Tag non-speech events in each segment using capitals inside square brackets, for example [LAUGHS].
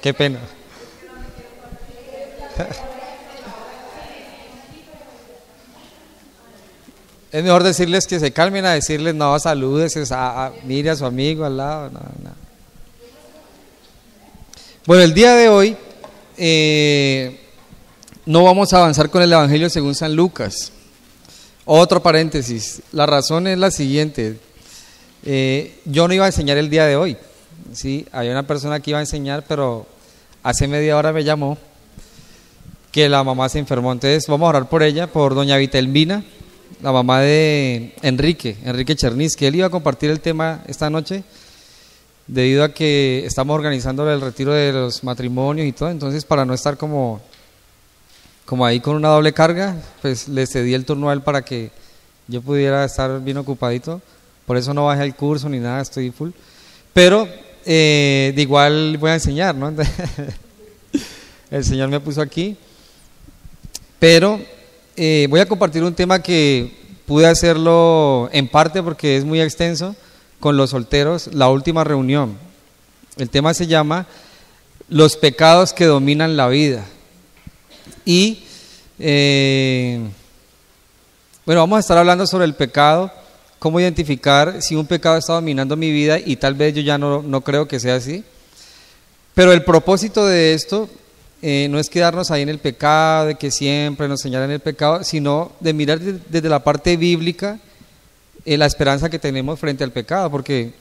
Qué pena. Es mejor decirles que se calmen a decirles, no, saludes, a, a, mire a su amigo al lado. No, no. Bueno, el día de hoy eh, no vamos a avanzar con el Evangelio según San Lucas. Otro paréntesis, la razón es la siguiente. Eh, yo no iba a enseñar el día de hoy. ¿Sí? Había una persona que iba a enseñar, pero hace media hora me llamó que la mamá se enfermó. Entonces vamos a orar por ella, por doña Vitelmina, la mamá de Enrique, Enrique Chernis, que él iba a compartir el tema esta noche, debido a que estamos organizando el retiro de los matrimonios y todo. Entonces, para no estar como, como ahí con una doble carga, pues le cedí el turno a él para que yo pudiera estar bien ocupadito. Por eso no bajé el curso ni nada, estoy full. Pero eh, de igual voy a enseñar, ¿no? [LAUGHS] el Señor me puso aquí. Pero eh, voy a compartir un tema que pude hacerlo en parte porque es muy extenso con los solteros, la última reunión. El tema se llama Los pecados que dominan la vida. Y eh, bueno, vamos a estar hablando sobre el pecado, cómo identificar si un pecado está dominando mi vida y tal vez yo ya no, no creo que sea así. Pero el propósito de esto eh, no es quedarnos ahí en el pecado, de que siempre nos señalan el pecado, sino de mirar desde la parte bíblica eh, la esperanza que tenemos frente al pecado, porque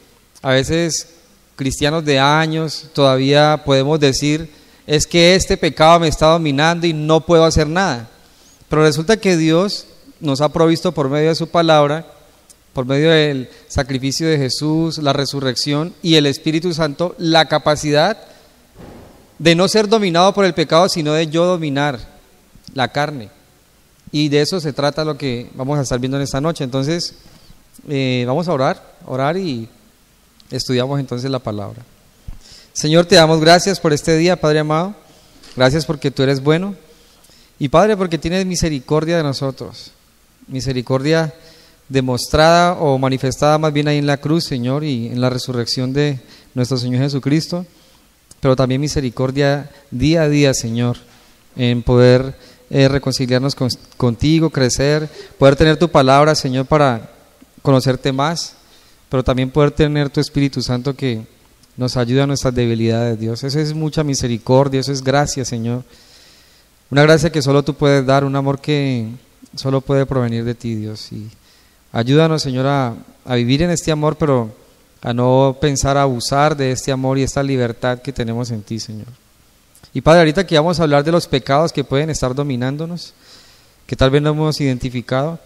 a veces cristianos de años todavía podemos decir, es que este pecado me está dominando y no puedo hacer nada. Pero resulta que Dios nos ha provisto por medio de su palabra, por medio del sacrificio de Jesús, la resurrección y el Espíritu Santo, la capacidad de no ser dominado por el pecado, sino de yo dominar la carne. Y de eso se trata lo que vamos a estar viendo en esta noche. Entonces, eh, vamos a orar, orar y estudiamos entonces la palabra. Señor, te damos gracias por este día, Padre amado. Gracias porque tú eres bueno. Y Padre, porque tienes misericordia de nosotros. Misericordia demostrada o manifestada más bien ahí en la cruz, Señor, y en la resurrección de nuestro Señor Jesucristo pero también misericordia día a día, Señor, en poder eh, reconciliarnos contigo, crecer, poder tener tu palabra, Señor, para conocerte más, pero también poder tener tu Espíritu Santo que nos ayuda a nuestras debilidades, Dios. Eso es mucha misericordia, eso es gracia, Señor. Una gracia que solo tú puedes dar, un amor que solo puede provenir de ti, Dios. Y ayúdanos, Señor, a, a vivir en este amor, pero a no pensar abusar de este amor y esta libertad que tenemos en ti, Señor. Y Padre, ahorita que vamos a hablar de los pecados que pueden estar dominándonos, que tal vez no hemos identificado,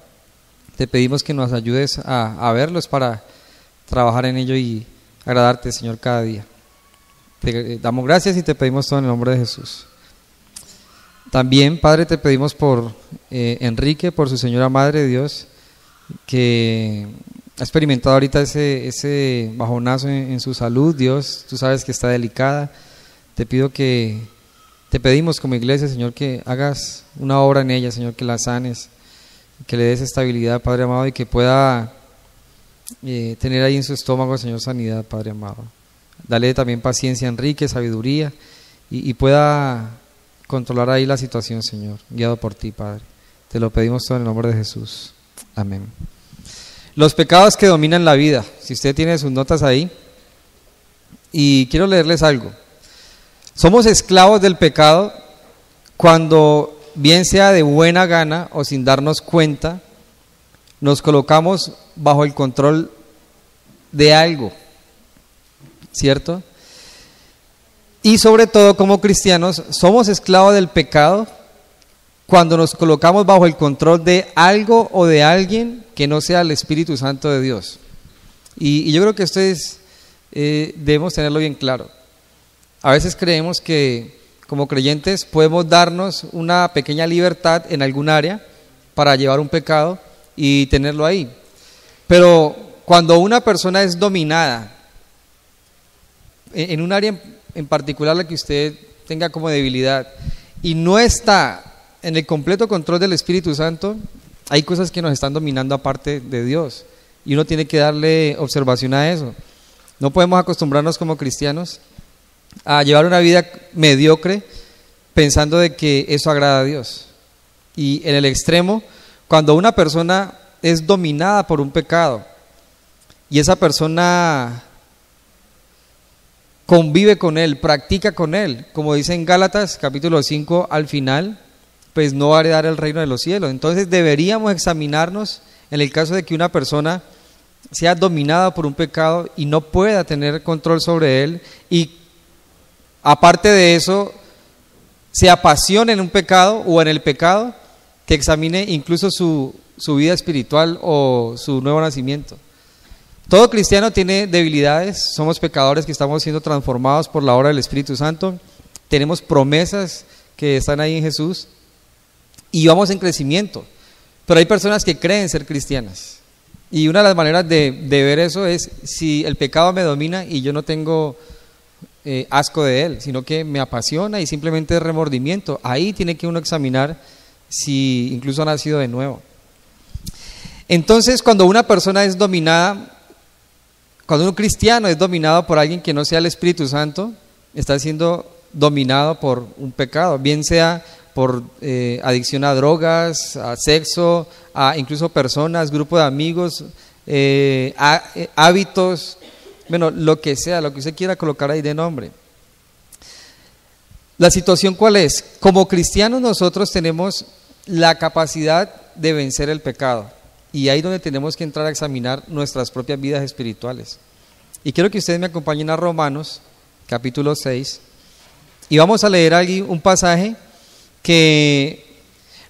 te pedimos que nos ayudes a, verlos para trabajar en ello y agradarte, Señor, cada día. Te eh, damos gracias y te pedimos todo en el nombre de Jesús. También, Padre, te pedimos por eh, Enrique, por su señora Madre Dios, que ha experimentado ahorita ese, ese bajonazo en, su salud, Dios, tú sabes que está delicada. Te pido que, te pedimos como iglesia, Señor, que hagas una obra en ella, Señor, que la sanes, que le des estabilidad, Padre amado, y que pueda eh, tener ahí en su estómago, Señor, sanidad, Padre amado. Dale también paciencia Enrique, sabiduría, y, y pueda controlar ahí la situación, Señor, guiado por ti, Padre. Te lo pedimos todo en el nombre de Jesús. Amén. Los pecados que dominan la vida. Si usted tiene sus notas ahí. Y quiero leerles algo. Somos esclavos del pecado cuando, bien sea de buena gana o sin darnos cuenta, nos colocamos bajo el control de algo. ¿Cierto? Y sobre todo como cristianos, somos esclavos del pecado cuando nos colocamos bajo el control de algo o de alguien que no sea el Espíritu Santo de Dios. Y, yo creo que esto es, eh, debemos tenerlo bien claro. A veces creemos que como creyentes podemos darnos una pequeña libertad en algún área para llevar un pecado y tenerlo ahí. Pero cuando una persona es dominada en un área en particular la que usted tenga como debilidad y no está en el completo control del Espíritu Santo, hay cosas que nos están dominando aparte de Dios. Y uno tiene que darle observación a eso. No podemos acostumbrarnos como cristianos a llevar una vida mediocre pensando de que eso agrada a Dios. Y en el extremo, cuando una persona es dominada por un pecado y esa persona convive con él, practica con él, como dice en Gálatas capítulo 5 al final, pues no va a heredar el reino de los cielos. Entonces deberíamos examinarnos en el caso de que una persona sea dominada por un pecado y no pueda tener control sobre él y aparte de eso se apasione en un pecado o en el pecado, que examine incluso su, su vida espiritual o su nuevo nacimiento. Todo cristiano tiene debilidades, somos pecadores que estamos siendo transformados por la obra del Espíritu Santo, tenemos promesas que están ahí en Jesús y vamos en crecimiento, pero hay personas que creen ser cristianas. Y una de las maneras de, ver eso es si el pecado me domina y yo no tengo eh, asco de él, sino que me apasiona y simplemente es remordimiento. Ahí tiene que uno examinar si incluso ha nacido de nuevo. Entonces, cuando una persona es dominada, cuando un cristiano es dominado por alguien que no sea el Espíritu Santo, está siendo dominado por un pecado, bien sea por eh, adicción a drogas, a sexo, a incluso personas, grupo de amigos, eh, eh, hábitos, bueno, lo que sea, lo que usted quiera colocar ahí de nombre. La situación cuál es? Como cristianos nosotros tenemos la capacidad de vencer el pecado y ahí donde tenemos que entrar a examinar nuestras propias vidas espirituales. Y quiero que ustedes me acompañen a Romanos, capítulo 6, y vamos a leer aquí un pasaje que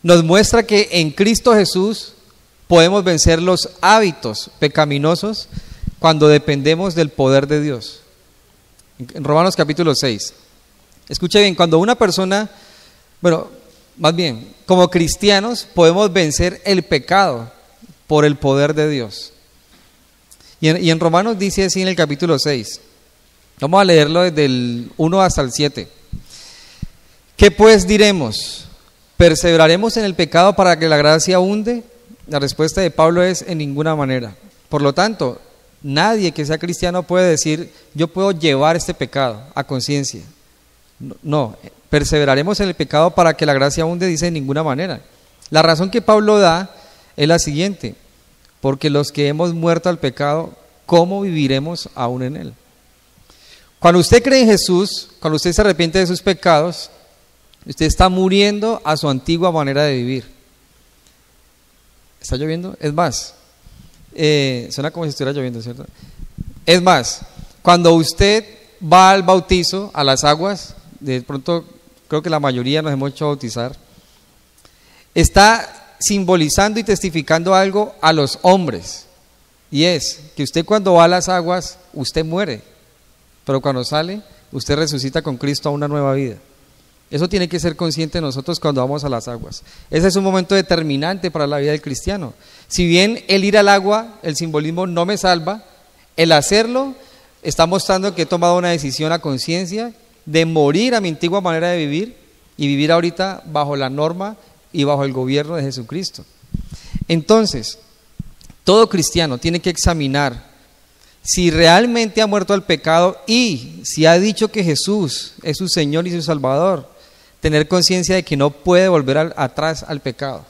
nos muestra que en Cristo Jesús podemos vencer los hábitos pecaminosos cuando dependemos del poder de Dios. En Romanos capítulo 6. Escuche bien, cuando una persona, bueno, más bien, como cristianos podemos vencer el pecado por el poder de Dios. Y en, y en Romanos dice así en el capítulo 6. Vamos a leerlo desde el 1 hasta el 7. ¿Qué pues diremos? ¿Perseveraremos en el pecado para que la gracia hunde? La respuesta de Pablo es en ninguna manera. Por lo tanto, nadie que sea cristiano puede decir, yo puedo llevar este pecado a conciencia. No, perseveraremos en el pecado para que la gracia hunde, dice en ninguna manera. La razón que Pablo da es la siguiente, porque los que hemos muerto al pecado, ¿cómo viviremos aún en él? Cuando usted cree en Jesús, cuando usted se arrepiente de sus pecados, Usted está muriendo a su antigua manera de vivir. ¿Está lloviendo? Es más, eh, suena como si estuviera lloviendo, ¿cierto? Es más, cuando usted va al bautizo, a las aguas, de pronto creo que la mayoría nos hemos hecho bautizar, está simbolizando y testificando algo a los hombres. Y es que usted cuando va a las aguas, usted muere, pero cuando sale, usted resucita con Cristo a una nueva vida. Eso tiene que ser consciente nosotros cuando vamos a las aguas. Ese es un momento determinante para la vida del cristiano. Si bien el ir al agua, el simbolismo no me salva, el hacerlo está mostrando que he tomado una decisión a conciencia de morir a mi antigua manera de vivir y vivir ahorita bajo la norma y bajo el gobierno de Jesucristo. Entonces, todo cristiano tiene que examinar si realmente ha muerto al pecado y si ha dicho que Jesús es su Señor y su Salvador tener conciencia de que no puede volver atrás al pecado.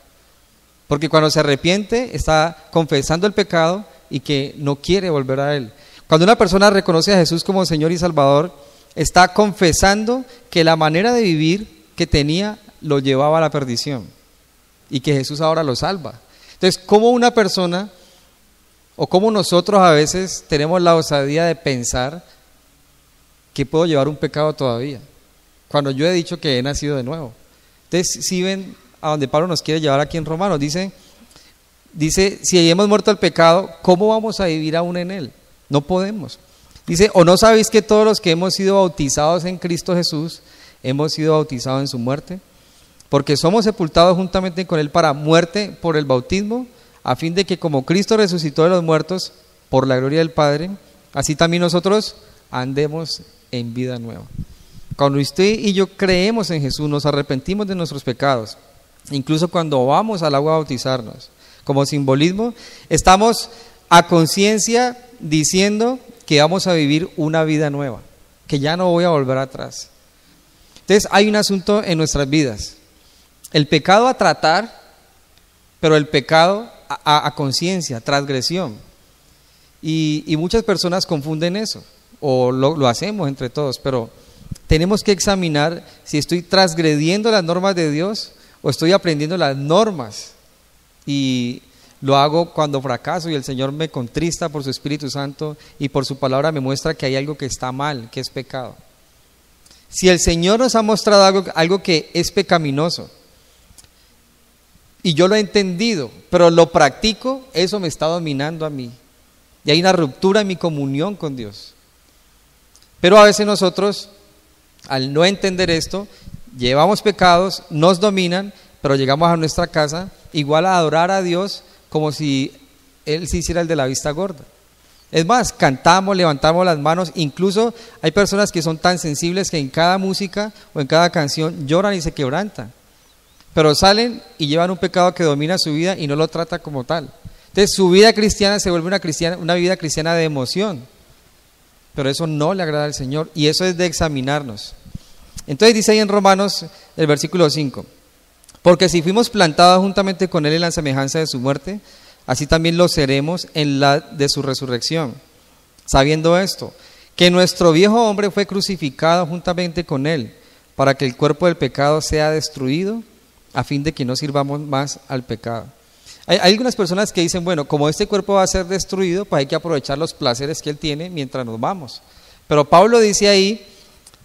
Porque cuando se arrepiente está confesando el pecado y que no quiere volver a él. Cuando una persona reconoce a Jesús como Señor y Salvador, está confesando que la manera de vivir que tenía lo llevaba a la perdición y que Jesús ahora lo salva. Entonces, ¿cómo una persona o cómo nosotros a veces tenemos la osadía de pensar que puedo llevar un pecado todavía? Cuando yo he dicho que he nacido de nuevo. Entonces, si ven a donde Pablo nos quiere llevar aquí en Romanos, dice, dice, si hemos muerto al pecado, ¿cómo vamos a vivir aún en él? No podemos. Dice, ¿o no sabéis que todos los que hemos sido bautizados en Cristo Jesús, hemos sido bautizados en su muerte? Porque somos sepultados juntamente con él para muerte por el bautismo, a fin de que como Cristo resucitó de los muertos por la gloria del Padre, así también nosotros andemos en vida nueva. Cuando usted y yo creemos en Jesús, nos arrepentimos de nuestros pecados, incluso cuando vamos al agua a bautizarnos, como simbolismo, estamos a conciencia diciendo que vamos a vivir una vida nueva. que ya no voy a volver atrás. Entonces hay un asunto en nuestras vidas. El pecado a tratar, pero el pecado a, conciencia, transgresión. Y, muchas personas confunden eso, o lo, hacemos entre todos, pero tenemos que examinar si estoy transgrediendo las normas de Dios o estoy aprendiendo las normas. Y lo hago cuando fracaso y el Señor me contrista por su Espíritu Santo y por su palabra me muestra que hay algo que está mal, que es pecado. Si el Señor nos ha mostrado algo, algo que es pecaminoso y yo lo he entendido, pero lo practico, eso me está dominando a mí. Y hay una ruptura en mi comunión con Dios. Pero a veces nosotros, al no entender esto, llevamos pecados, nos dominan, pero llegamos a nuestra casa igual a adorar a Dios como si Él se hiciera el de la vista gorda. Es más, cantamos, levantamos las manos, incluso hay personas que son tan sensibles que en cada música o en cada canción lloran y se quebrantan. Pero salen y llevan un pecado que domina su vida y no lo trata como tal. Entonces su vida cristiana se vuelve una, cristiana, una vida cristiana de emoción. Pero eso no le agrada al Señor y eso es de examinarnos. Entonces dice ahí en Romanos el versículo 5, porque si fuimos plantados juntamente con Él en la semejanza de su muerte, así también lo seremos en la de su resurrección. Sabiendo esto, que nuestro viejo hombre fue crucificado juntamente con Él, para que el cuerpo del pecado sea destruido, a fin de que no sirvamos más al pecado. Hay, algunas personas que dicen, bueno, como este cuerpo va a ser destruido, pues hay que aprovechar los placeres que Él tiene mientras nos vamos. Pero Pablo dice ahí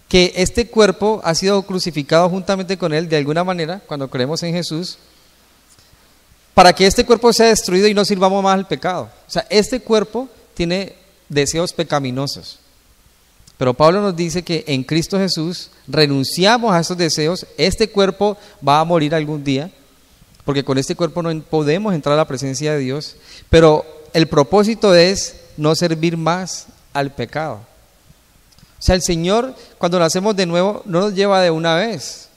que este cuerpo ha sido crucificado juntamente con Él de alguna manera, cuando creemos en Jesús, para que este cuerpo sea destruido y no sirvamos más al pecado. O sea, este cuerpo tiene deseos pecaminosos. Pero Pablo nos dice que en Cristo Jesús renunciamos a esos deseos, este cuerpo va a morir algún día, porque con este cuerpo no podemos entrar a la presencia de Dios, pero el propósito es no servir más al pecado. O sea, el Señor, cuando nacemos de nuevo, no nos lleva de una vez.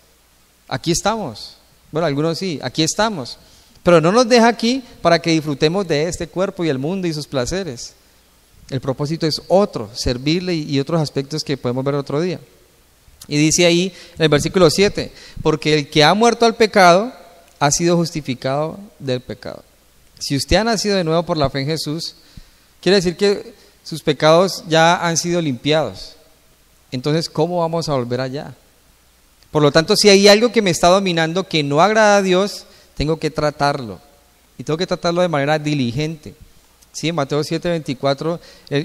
Aquí estamos. Bueno, algunos sí, aquí estamos. Pero no nos deja aquí para que disfrutemos de este cuerpo y el mundo y sus placeres. El propósito es otro, servirle y otros aspectos que podemos ver otro día. Y dice ahí en el versículo 7, porque el que ha muerto al pecado ha sido justificado del pecado. Si usted ha nacido de nuevo por la fe en Jesús, quiere decir que sus pecados ya han sido limpiados entonces ¿cómo vamos a volver allá? Por lo tanto, si hay algo que me está dominando que no agrada a Dios, tengo que tratarlo. Y tengo que tratarlo de manera diligente. Sí, en Mateo 7, 24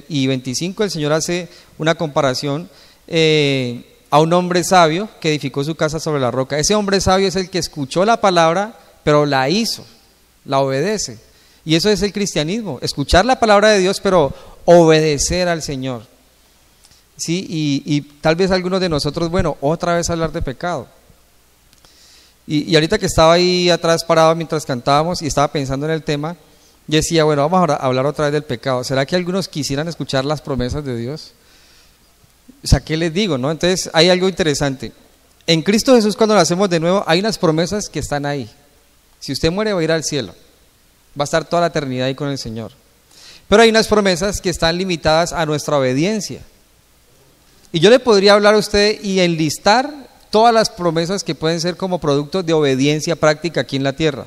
y 25 el Señor hace una comparación eh, a un hombre sabio que edificó su casa sobre la roca. Ese hombre sabio es el que escuchó la palabra, pero la hizo, la obedece. Y eso es el cristianismo, escuchar la palabra de Dios, pero obedecer al Señor. ¿sí? Y, tal vez algunos de nosotros, bueno, otra vez hablar de pecado. Y, ahorita que estaba ahí atrás parado mientras cantábamos y estaba pensando en el tema, decía, bueno, vamos a hablar otra vez del pecado. ¿Será que algunos quisieran escuchar las promesas de Dios? O sea, ¿qué les digo? no Entonces, hay algo interesante. En Cristo Jesús, cuando lo hacemos de nuevo, hay unas promesas que están ahí. Si usted muere, va a ir al cielo. Va a estar toda la eternidad ahí con el Señor. Pero hay unas promesas que están limitadas a nuestra obediencia. Y yo le podría hablar a usted y enlistar todas las promesas que pueden ser como producto de obediencia práctica aquí en la tierra.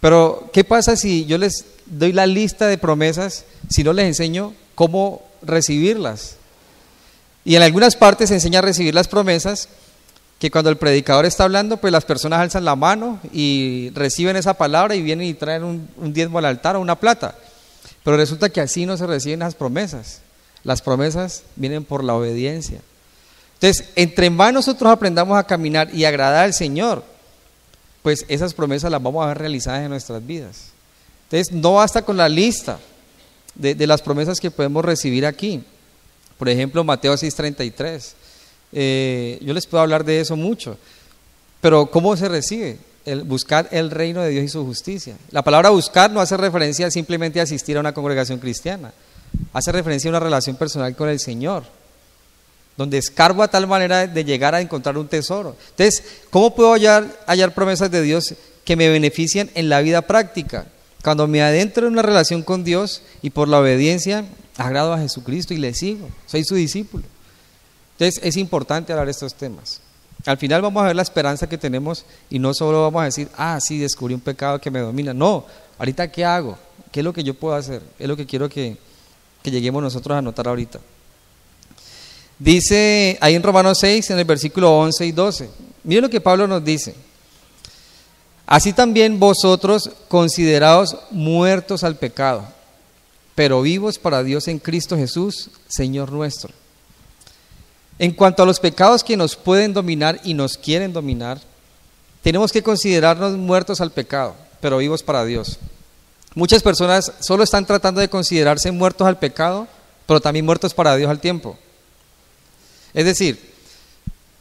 Pero, ¿qué pasa si yo les doy la lista de promesas si no les enseño cómo recibirlas? Y en algunas partes se enseña a recibir las promesas que cuando el predicador está hablando, pues las personas alzan la mano y reciben esa palabra y vienen y traen un, un diezmo al altar o una plata. Pero resulta que así no se reciben las promesas. Las promesas vienen por la obediencia. Entonces, entre más nosotros aprendamos a caminar y agradar al Señor, pues esas promesas las vamos a ver realizadas en nuestras vidas. Entonces, no basta con la lista de, las promesas que podemos recibir aquí. Por ejemplo, Mateo 6:33. Eh, yo les puedo hablar de eso mucho. Pero ¿cómo se recibe? El buscar el reino de Dios y su justicia. La palabra buscar no hace referencia simplemente a asistir a una congregación cristiana hace referencia a una relación personal con el Señor, donde escarbo a tal manera de llegar a encontrar un tesoro. Entonces, ¿cómo puedo hallar, hallar promesas de Dios que me beneficien en la vida práctica? Cuando me adentro en una relación con Dios y por la obediencia agrado a Jesucristo y le sigo, soy su discípulo. Entonces es importante hablar de estos temas. Al final vamos a ver la esperanza que tenemos y no solo vamos a decir, ah, sí, descubrí un pecado que me domina. No, ahorita ¿qué hago? ¿Qué es lo que yo puedo hacer? Es lo que quiero que, que lleguemos nosotros a notar ahorita. Dice ahí en Romanos 6, en el versículo 11 y 12. Miren lo que Pablo nos dice. Así también vosotros considerados muertos al pecado, pero vivos para Dios en Cristo Jesús, Señor nuestro. En cuanto a los pecados que nos pueden dominar y nos quieren dominar, tenemos que considerarnos muertos al pecado, pero vivos para Dios. Muchas personas solo están tratando de considerarse muertos al pecado, pero también muertos para Dios al tiempo. Es decir,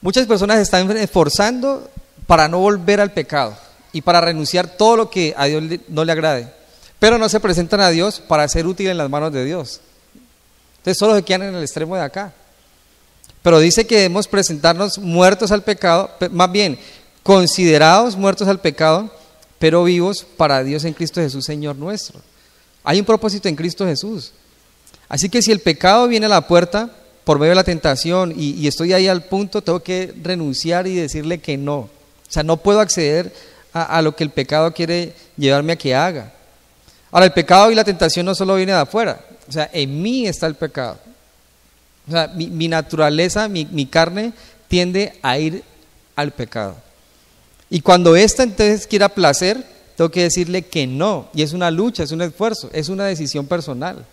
muchas personas están esforzando para no volver al pecado y para renunciar todo lo que a Dios no le agrade, pero no se presentan a Dios para ser útil en las manos de Dios. Entonces solo se quedan en el extremo de acá. Pero dice que debemos presentarnos muertos al pecado, más bien considerados muertos al pecado, pero vivos para Dios en Cristo Jesús, Señor nuestro. Hay un propósito en Cristo Jesús. Así que si el pecado viene a la puerta por medio de la tentación y, estoy ahí al punto, tengo que renunciar y decirle que no. O sea, no puedo acceder a, a lo que el pecado quiere llevarme a que haga. Ahora, el pecado y la tentación no solo viene de afuera, o sea, en mí está el pecado. O sea, mi, naturaleza, mi, carne tiende a ir al pecado. Y cuando ésta entonces quiera placer, tengo que decirle que no. Y es una lucha, es un esfuerzo, es una decisión personal.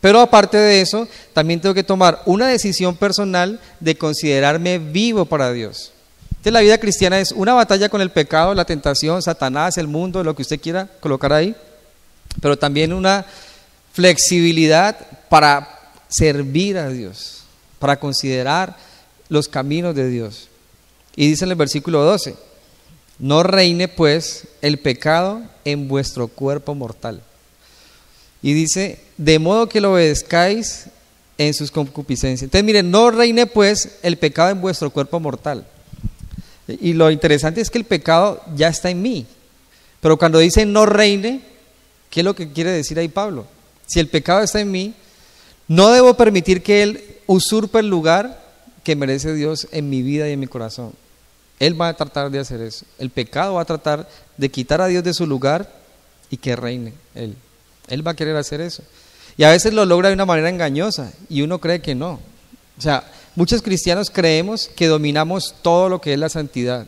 Pero aparte de eso, también tengo que tomar una decisión personal de considerarme vivo para Dios. Entonces la vida cristiana es una batalla con el pecado, la tentación, Satanás, el mundo, lo que usted quiera colocar ahí, pero también una flexibilidad para servir a Dios, para considerar los caminos de Dios. Y dice en el versículo 12, no reine pues el pecado en vuestro cuerpo mortal. Y dice, de modo que lo obedezcáis en sus concupiscencias. Entonces, miren, no reine pues el pecado en vuestro cuerpo mortal. Y lo interesante es que el pecado ya está en mí. Pero cuando dice no reine, ¿qué es lo que quiere decir ahí Pablo? Si el pecado está en mí, no debo permitir que Él usurpe el lugar que merece Dios en mi vida y en mi corazón. Él va a tratar de hacer eso. El pecado va a tratar de quitar a Dios de su lugar y que reine Él. Él va a querer hacer eso. Y a veces lo logra de una manera engañosa y uno cree que no. O sea, muchos cristianos creemos que dominamos todo lo que es la santidad.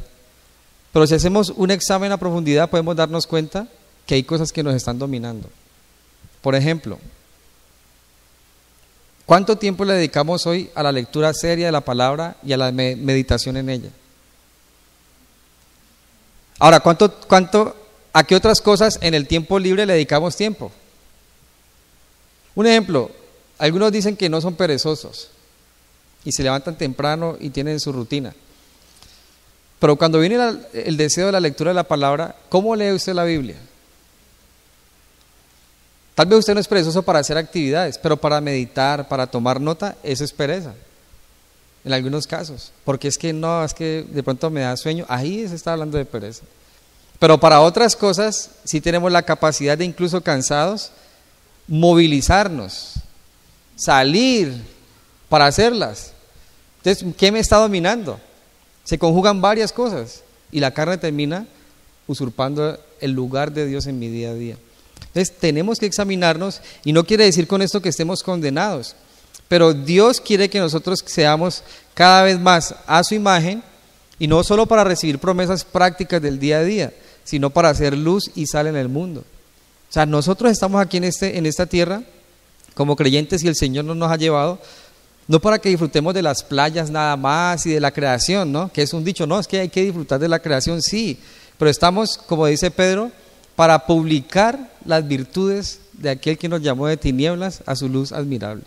Pero si hacemos un examen a profundidad podemos darnos cuenta que hay cosas que nos están dominando. Por ejemplo, ¿Cuánto tiempo le dedicamos hoy a la lectura seria de la palabra y a la meditación en ella? Ahora, ¿cuánto, cuánto, ¿a qué otras cosas en el tiempo libre le dedicamos tiempo? Un ejemplo, algunos dicen que no son perezosos y se levantan temprano y tienen su rutina. Pero cuando viene el deseo de la lectura de la palabra, ¿cómo lee usted la Biblia? Tal vez usted no es perezoso para hacer actividades, pero para meditar, para tomar nota, eso es pereza. En algunos casos. Porque es que no, es que de pronto me da sueño. Ahí se está hablando de pereza. Pero para otras cosas, sí tenemos la capacidad de incluso cansados, movilizarnos, salir para hacerlas. Entonces, ¿qué me está dominando? Se conjugan varias cosas y la carne termina usurpando el lugar de Dios en mi día a día. Tenemos que examinarnos y no quiere decir con esto que estemos condenados, pero Dios quiere que nosotros seamos cada vez más a su imagen y no solo para recibir promesas prácticas del día a día, sino para hacer luz y sal en el mundo. O sea, nosotros estamos aquí en, este, en esta tierra como creyentes y el Señor nos, nos ha llevado no para que disfrutemos de las playas nada más y de la creación, ¿no? Que es un dicho, no, es que hay que disfrutar de la creación, sí, pero estamos, como dice Pedro, para publicar las virtudes de aquel que nos llamó de tinieblas a su luz admirable.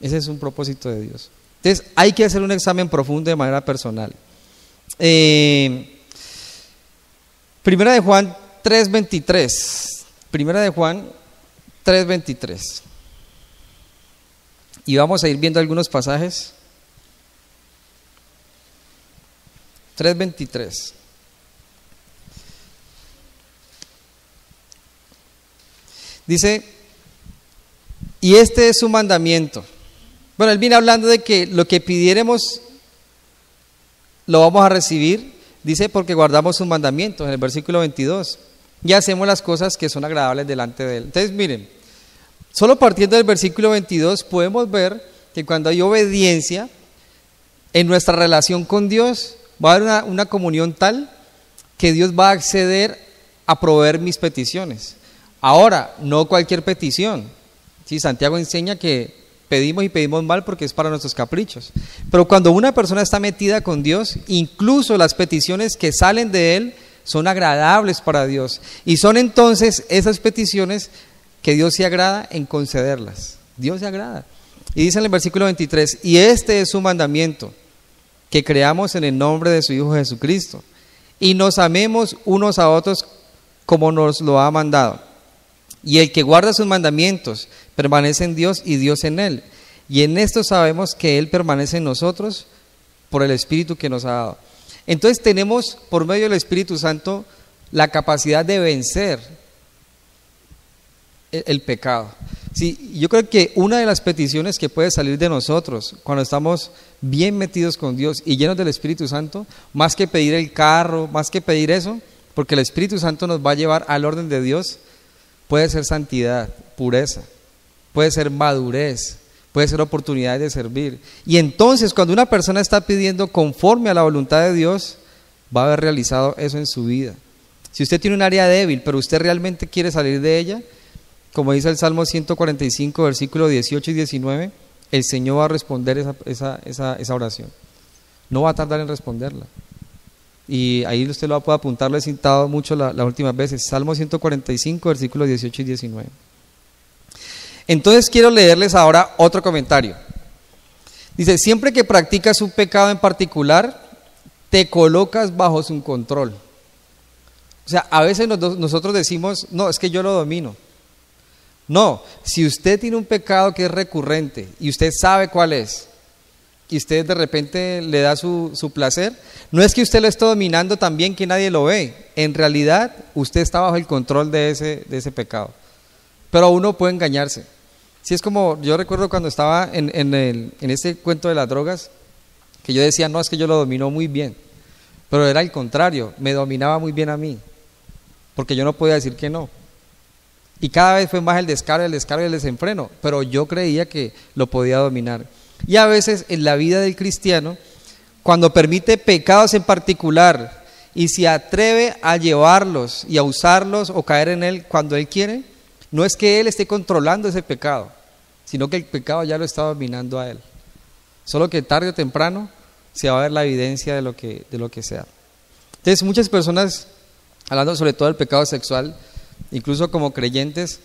Ese es un propósito de Dios. Entonces hay que hacer un examen profundo de manera personal. Eh, primera de Juan 3.23. Primera de Juan 3.23. Y vamos a ir viendo algunos pasajes. 3.23. Dice, y este es su mandamiento. Bueno, él viene hablando de que lo que pidiéremos lo vamos a recibir, dice, porque guardamos sus mandamientos, en el versículo 22, y hacemos las cosas que son agradables delante de él. Entonces, miren, solo partiendo del versículo 22 podemos ver que cuando hay obediencia en nuestra relación con Dios, va a haber una, una comunión tal que Dios va a acceder a proveer mis peticiones. Ahora, no cualquier petición. Sí, Santiago enseña que pedimos y pedimos mal porque es para nuestros caprichos. Pero cuando una persona está metida con Dios, incluso las peticiones que salen de Él son agradables para Dios. Y son entonces esas peticiones que Dios se agrada en concederlas. Dios se agrada. Y dice en el versículo 23, y este es su mandamiento, que creamos en el nombre de su Hijo Jesucristo y nos amemos unos a otros como nos lo ha mandado. Y el que guarda sus mandamientos permanece en Dios y Dios en él. Y en esto sabemos que Él permanece en nosotros por el Espíritu que nos ha dado. Entonces tenemos por medio del Espíritu Santo la capacidad de vencer el, pecado. Sí, yo creo que una de las peticiones que puede salir de nosotros cuando estamos bien metidos con Dios y llenos del Espíritu Santo, más que pedir el carro, más que pedir eso, porque el Espíritu Santo nos va a llevar al orden de Dios, puede ser santidad, pureza, puede ser madurez, puede ser oportunidad de servir. Y entonces cuando una persona está pidiendo conforme a la voluntad de Dios, va a haber realizado eso en su vida. Si usted tiene un área débil, pero usted realmente quiere salir de ella, como dice el Salmo 145, versículo 18 y 19, el Señor va a responder esa, esa, oración. No va a tardar en responderla. Y ahí usted lo puede apuntar, lo he citado mucho las últimas veces. Salmo 145, versículos 18 y 19. Entonces quiero leerles ahora otro comentario. Dice, siempre que practicas un pecado en particular, te colocas bajo su control. O sea, a veces nosotros decimos, no, es que yo lo domino. No, si usted tiene un pecado que es recurrente y usted sabe cuál es, y usted de repente le da su, su, placer, no es que usted lo esté dominando también que nadie lo ve. En realidad, usted está bajo el control de ese, de ese pecado. Pero uno puede engañarse. Si es como, yo recuerdo cuando estaba en, en, el, en ese cuento de las drogas, que yo decía, no, es que yo lo domino muy bien. Pero era el contrario, me dominaba muy bien a mí. Porque yo no podía decir que no. Y cada vez fue más el descaro, el descaro y el desenfreno, pero yo creía que lo podía dominar. Y a veces en la vida del cristiano, cuando permite pecados en particular y se atreve a llevarlos y a usarlos o caer en él cuando él quiere, no es que él esté controlando ese pecado, sino que el pecado ya lo está dominando a él. Solo que tarde o temprano se va a ver la evidencia de lo que, de lo que sea. Entonces muchas personas, hablando sobre todo del pecado sexual, incluso como creyentes,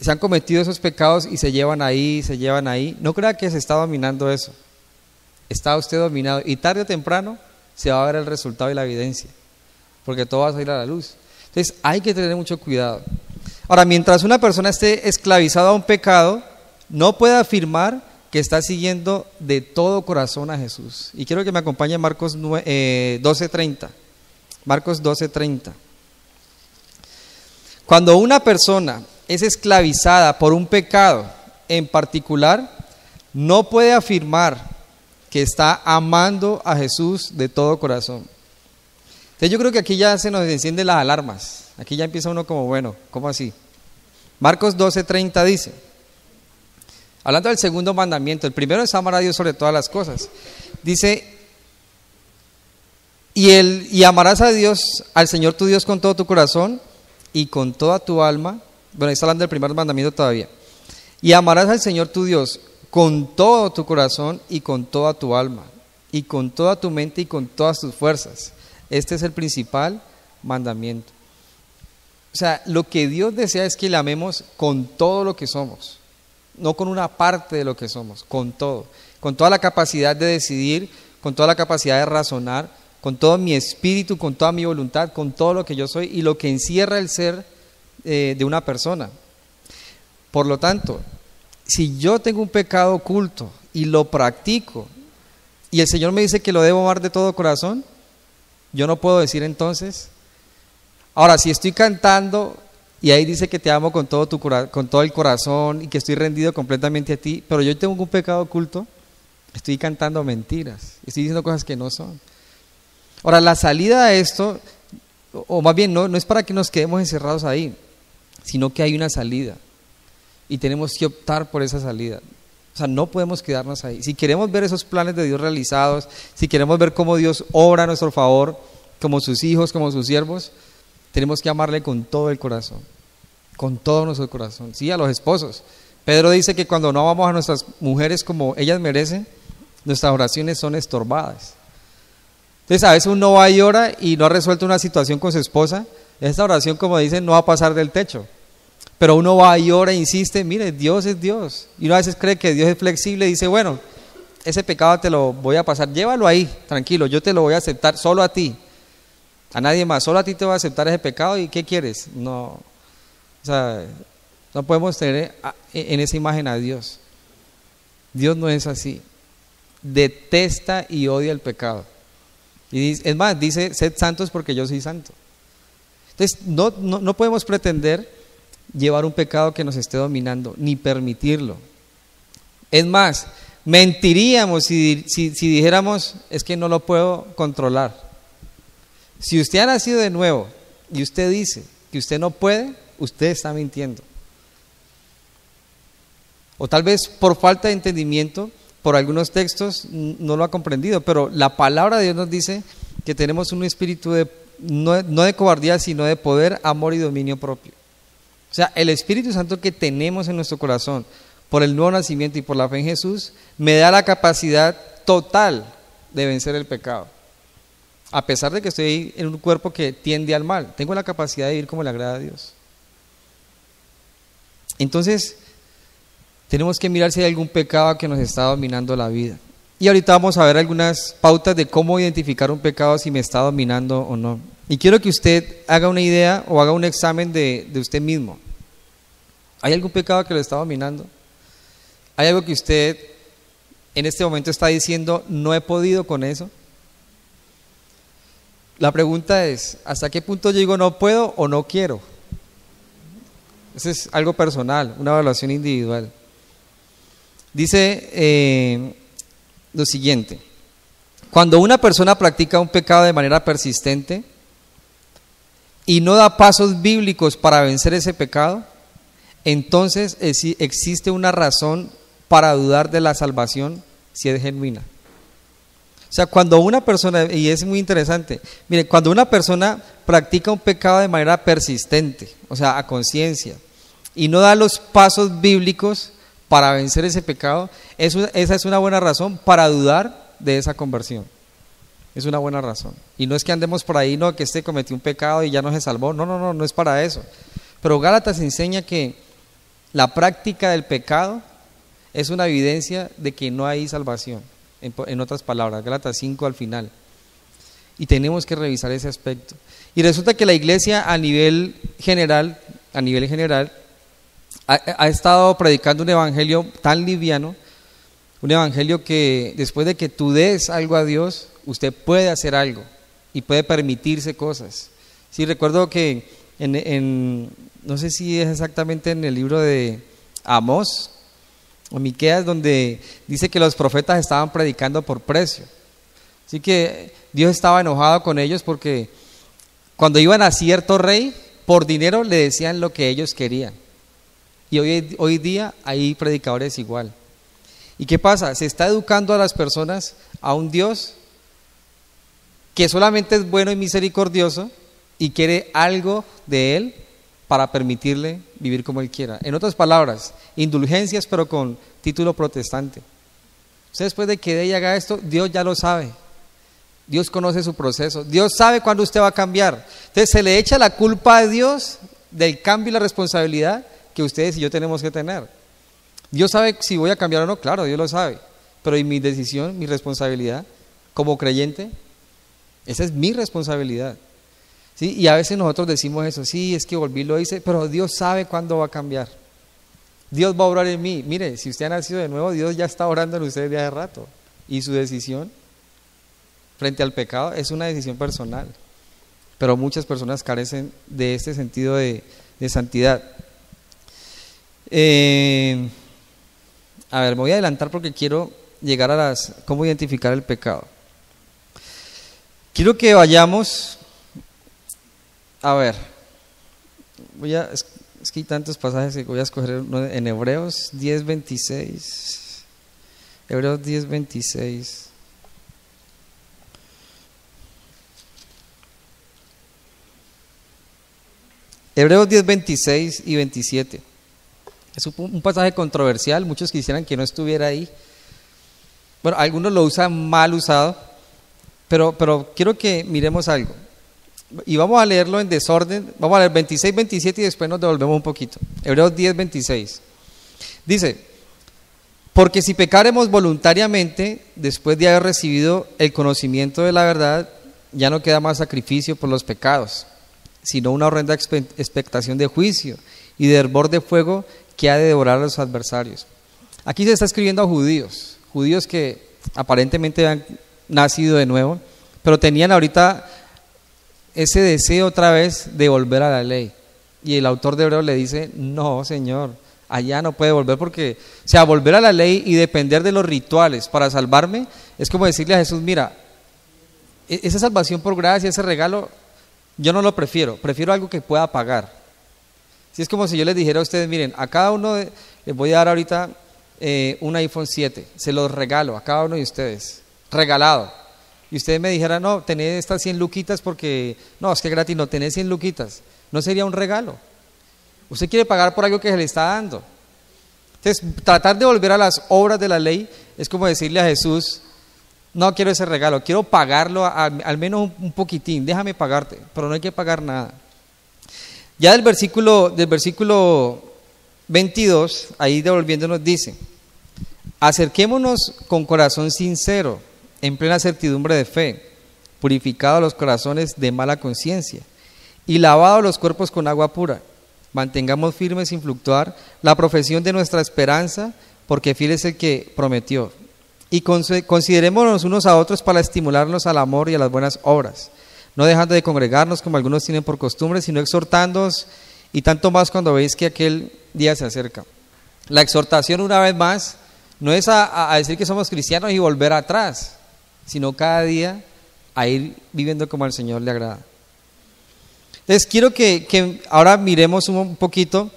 se han cometido esos pecados y se llevan ahí, se llevan ahí. No crea que se está dominando eso. Está usted dominado y tarde o temprano se va a ver el resultado y la evidencia, porque todo va a salir a la luz. Entonces hay que tener mucho cuidado. Ahora, mientras una persona esté esclavizada a un pecado, no puede afirmar que está siguiendo de todo corazón a Jesús. Y quiero que me acompañe Marcos 12:30. Eh, Marcos 12:30. Cuando una persona es esclavizada por un pecado en particular, no puede afirmar que está amando a Jesús de todo corazón. Entonces yo creo que aquí ya se nos encienden las alarmas. Aquí ya empieza uno como, bueno, ¿cómo así? Marcos 12:30 dice, hablando del segundo mandamiento, el primero es amar a Dios sobre todas las cosas. Dice, y, el, y amarás a Dios, al Señor tu Dios con todo tu corazón y con toda tu alma, bueno, está hablando del primer mandamiento todavía, y amarás al Señor tu Dios con todo tu corazón y con toda tu alma, y con toda tu mente y con todas tus fuerzas. Este es el principal mandamiento. O sea, lo que Dios desea es que le amemos con todo lo que somos, no con una parte de lo que somos, con todo, con toda la capacidad de decidir, con toda la capacidad de razonar, con todo mi espíritu, con toda mi voluntad, con todo lo que yo soy y lo que encierra el ser eh, de una persona. Por lo tanto, si yo tengo un pecado oculto y lo practico y el Señor me dice que lo debo amar de todo corazón, yo no puedo decir entonces, ahora si estoy cantando y ahí dice que te amo con todo, tu, con todo el corazón y que estoy rendido completamente a ti, pero yo tengo un pecado oculto, estoy cantando mentiras, estoy diciendo cosas que no son. Ahora, la salida a esto, o más bien no, no es para que nos quedemos encerrados ahí, sino que hay una salida y tenemos que optar por esa salida. O sea, no podemos quedarnos ahí. Si queremos ver esos planes de Dios realizados, si queremos ver cómo Dios obra a nuestro favor, como sus hijos, como sus siervos, tenemos que amarle con todo el corazón, con todo nuestro corazón. Sí, a los esposos. Pedro dice que cuando no amamos a nuestras mujeres como ellas merecen, nuestras oraciones son estorbadas. Entonces a veces uno va y ora y no ha resuelto una situación con su esposa, esta oración como dicen no va a pasar del techo. Pero uno va y ora e insiste, mire, Dios es Dios. Y uno a veces cree que Dios es flexible y dice, bueno, ese pecado te lo voy a pasar, llévalo ahí, tranquilo, yo te lo voy a aceptar solo a ti. A nadie más, solo a ti te voy a aceptar ese pecado y ¿qué quieres? No, o sea, no podemos tener en esa imagen a Dios. Dios no es así. Detesta y odia el pecado. Y es más, dice, sed santos porque yo soy santo. Entonces, no, no, podemos pretender llevar un pecado que nos esté dominando, ni permitirlo. Es más, mentiríamos si, si, dijéramos, es que no lo puedo controlar. Si usted ha nacido de nuevo y usted dice que usted no puede, usted está mintiendo. O tal vez por falta de entendimiento, por algunos textos no lo ha comprendido, pero la palabra de Dios nos dice que tenemos un espíritu de, no, de cobardía, sino de poder, amor y dominio propio. Sea, el Espíritu Santo que tenemos en nuestro corazón por el nuevo nacimiento y por la fe en Jesús, me da la capacidad total de vencer el pecado. A pesar de que estoy en un cuerpo que tiende al mal, tengo la capacidad de vivir como le agrada a Dios. Entonces, tenemos que mirar si hay algún pecado que nos está dominando la vida. Y ahorita vamos a ver algunas pautas de cómo identificar un pecado si me está dominando o no. Y quiero que usted haga una idea o haga un examen de, de usted mismo. ¿Hay algún pecado que lo está dominando? ¿Hay algo que usted en este momento está diciendo, no he podido con eso? La pregunta es, ¿hasta qué punto yo digo no puedo o no quiero? Eso es algo personal, una evaluación individual. Dice eh, lo siguiente, cuando una persona practica un pecado de manera persistente y no da pasos bíblicos para vencer ese pecado, entonces existe una razón para dudar de la salvación si es genuina. O sea, cuando una persona, y es muy interesante, mire, cuando una persona practica un pecado de manera persistente, o sea, a conciencia, y no da los pasos bíblicos, para vencer ese pecado, esa es una buena razón para dudar de esa conversión. Es una buena razón. Y no es que andemos por ahí, no, que este cometió un pecado y ya no se salvó. No, no, no, no es para eso. Pero Gálatas enseña que la práctica del pecado es una evidencia de que no hay salvación. En, otras palabras, Gálatas 5 al final. Y tenemos que revisar ese aspecto. Y resulta que la iglesia a nivel general, a nivel general, ha, estado predicando un evangelio tan liviano, un evangelio que después de que tú des algo a Dios, usted puede hacer algo y puede permitirse cosas. Sí, recuerdo que en, no sé si es exactamente en el libro de Amós o Miqueas, donde dice que los profetas estaban predicando por precio. Así que Dios estaba enojado con ellos porque cuando iban a cierto rey, por dinero le decían lo que ellos querían. Y hoy, hoy día hay predicadores igual. ¿Y qué pasa? Se está educando a las personas a un Dios que solamente es bueno y misericordioso y quiere algo de Él para permitirle vivir como Él quiera. En otras palabras, indulgencias pero con título protestante. Usted después de que ella haga esto, Dios ya lo sabe. Dios conoce su proceso. Dios sabe cuándo usted va a cambiar. Entonces se le echa la culpa a Dios del cambio y la responsabilidad que ustedes y yo tenemos que tener. Dios sabe si voy a cambiar o no, claro, Dios lo sabe. Pero ¿y mi decisión, mi responsabilidad como creyente? Esa es mi responsabilidad. ¿Sí? Y a veces nosotros decimos eso, sí, es que volví, lo hice, pero Dios sabe cuándo va a cambiar. Dios va a orar en mí. Mire, si usted ha nacido de nuevo, Dios ya está orando en usted de hace rato. Y su decisión frente al pecado es una decisión personal. Pero muchas personas carecen de este sentido de, de santidad. Eh, a ver, me voy a adelantar porque quiero llegar a las cómo identificar el pecado. Quiero que vayamos a ver. Voy a es, que hay tantos pasajes que voy a escoger en Hebreos 10:26. Hebreos 10:26. Hebreos 10, 26 y 27. Es un pasaje controversial, muchos quisieran que no estuviera ahí. Bueno, algunos lo usan mal usado, pero, pero quiero que miremos algo. Y vamos a leerlo en desorden. Vamos a leer 26, 27 y después nos devolvemos un poquito. Hebreos 10, 26. Dice, porque si pecaremos voluntariamente, después de haber recibido el conocimiento de la verdad, ya no queda más sacrificio por los pecados sino una horrenda expectación de juicio y de hervor de fuego que ha de devorar a los adversarios. Aquí se está escribiendo a judíos, judíos que aparentemente han nacido de nuevo, pero tenían ahorita ese deseo otra vez de volver a la ley. Y el autor de Hebreo le dice, no, Señor, allá no puede volver porque, o sea, volver a la ley y depender de los rituales para salvarme, es como decirle a Jesús, mira, e-, esa salvación por gracia, ese regalo, yo no lo prefiero, prefiero algo que pueda pagar. Si es como si yo les dijera a ustedes, miren, a cada uno les voy a dar ahorita eh, un iPhone 7, se los regalo a cada uno de ustedes, regalado. Y ustedes me dijeran, no, tenés estas 100 luquitas porque, no, es que gratis, no, tenés 100 luquitas. No sería un regalo. Usted quiere pagar por algo que se le está dando. Entonces, tratar de volver a las obras de la ley es como decirle a Jesús, no quiero ese regalo, quiero pagarlo al menos un, poquitín, déjame pagarte, pero no hay que pagar nada. Ya del versículo, del versículo 22, ahí devolviéndonos dice, acerquémonos con corazón sincero, en plena certidumbre de fe, purificados los corazones de mala conciencia y lavados los cuerpos con agua pura. Mantengamos firmes sin fluctuar la profesión de nuestra esperanza, porque fiel es el que prometió y considerémonos unos a otros para estimularnos al amor y a las buenas obras, no dejando de congregarnos como algunos tienen por costumbre, sino exhortándonos y tanto más cuando veis que aquel día se acerca. La exhortación una vez más no es a, decir que somos cristianos y volver atrás, sino cada día a ir viviendo como al Señor le agrada. Entonces quiero que, ahora miremos un poquito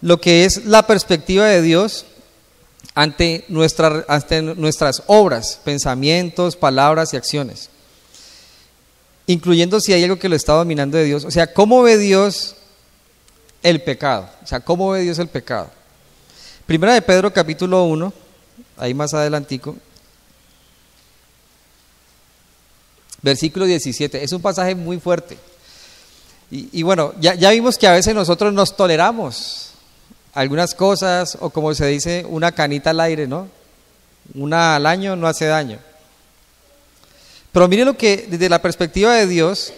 lo que es la perspectiva de Dios ante, nuestras obras, pensamientos, palabras y acciones, incluyendo si hay algo que lo está dominando de Dios. O sea, ¿cómo ve Dios el pecado? O sea, ¿cómo ve Dios el pecado? Primera de Pedro capítulo 1, ahí más adelantico, versículo 17, es un pasaje muy fuerte. Y, bueno, ya, ya vimos que a veces nosotros nos toleramos algunas cosas, o como se dice, una canita al aire, ¿no? Una al año no hace daño. Pero mire lo que, desde la perspectiva de Dios,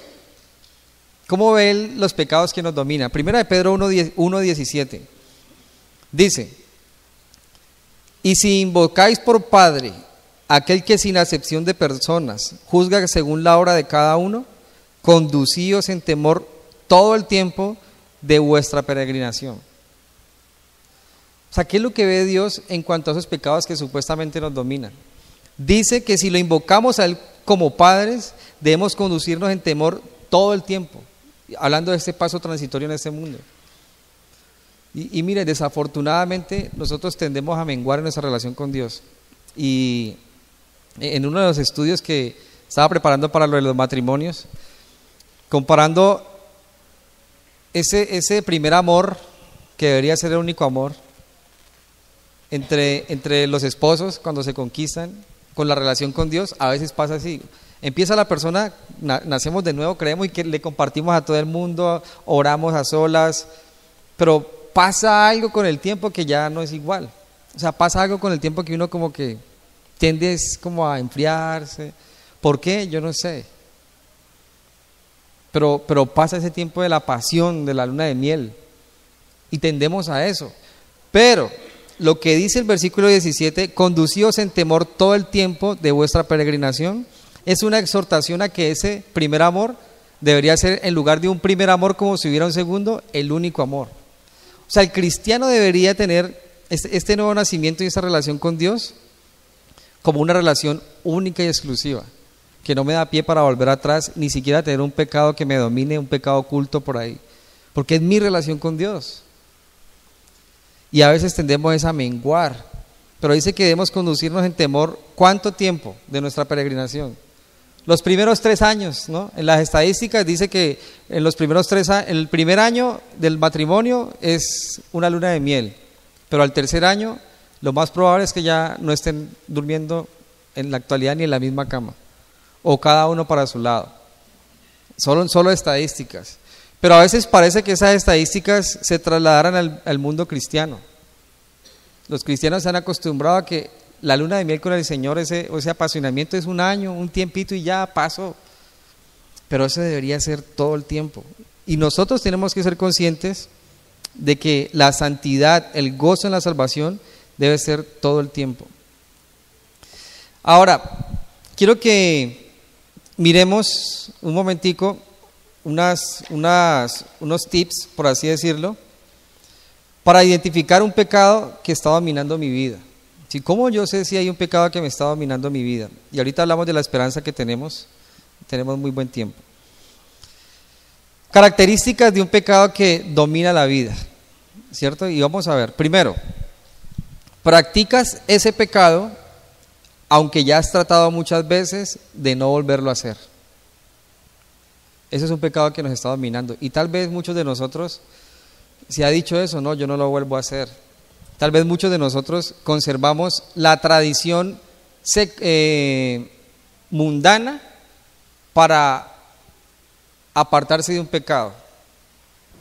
¿cómo ve los pecados que nos dominan? Primera de Pedro 1.17. Dice, y si invocáis por Padre aquel que sin acepción de personas juzga según la obra de cada uno, conducíos en temor todo el tiempo de vuestra peregrinación. O sea, ¿qué es lo que ve Dios en cuanto a esos pecados que supuestamente nos dominan? Dice que si lo invocamos a Él como padres, debemos conducirnos en temor todo el tiempo, hablando de este paso transitorio en este mundo. Y, mire, desafortunadamente nosotros tendemos a menguar en nuestra relación con Dios. Y en uno de los estudios que estaba preparando para lo de los matrimonios, comparando ese, ese primer amor, que debería ser el único amor, entre, entre los esposos cuando se conquistan, con la relación con Dios, a veces pasa así. Empieza la persona, nacemos de nuevo, creemos y que le compartimos a todo el mundo, oramos a solas, pero pasa algo con el tiempo que ya no es igual. O sea, pasa algo con el tiempo que uno como que tiende como a enfriarse. ¿Por qué? Yo no sé. Pero, pero pasa ese tiempo de la pasión, de la luna de miel. Y tendemos a eso. Pero lo que dice el versículo 17, conducíos en temor todo el tiempo de vuestra peregrinación, es una exhortación a que ese primer amor debería ser en lugar de un primer amor como si hubiera un segundo, el único amor. O sea, el cristiano debería tener este nuevo nacimiento y esta relación con Dios como una relación única y exclusiva, que no me da pie para volver atrás, ni siquiera tener un pecado que me domine, un pecado oculto por ahí, porque es mi relación con Dios. Y a veces tendemos a menguar, pero dice que debemos conducirnos en temor cuánto tiempo de nuestra peregrinación. Los primeros tres años, ¿no? En las estadísticas dice que en los primeros tres el primer año del matrimonio es una luna de miel, pero al tercer año lo más probable es que ya no estén durmiendo en la actualidad ni en la misma cama, o cada uno para su lado. Solo, solo estadísticas. Pero a veces parece que esas estadísticas se trasladaran al, al mundo cristiano. Los cristianos se han acostumbrado a que la luna de miel con el Señor, ese, ese apasionamiento es un año, un tiempito y ya pasó. Pero eso debería ser todo el tiempo. Y nosotros tenemos que ser conscientes de que la santidad, el gozo en la salvación, debe ser todo el tiempo. Ahora, quiero que miremos un momentico unas, unos tips, por así decirlo, para identificar un pecado que está dominando mi vida. ¿Cómo yo sé si hay un pecado que me está dominando mi vida? Y ahorita hablamos de la esperanza que tenemos, tenemos muy buen tiempo. Características de un pecado que domina la vida, ¿cierto? Y vamos a ver, primero, practicas ese pecado aunque ya has tratado muchas veces de no volverlo a hacer. Ese es un pecado que nos está dominando. Y tal vez muchos de nosotros, si ha dicho eso, no, yo no lo vuelvo a hacer Tal vez muchos de nosotros conservamos la tradición eh, mundana para apartarse de un pecado.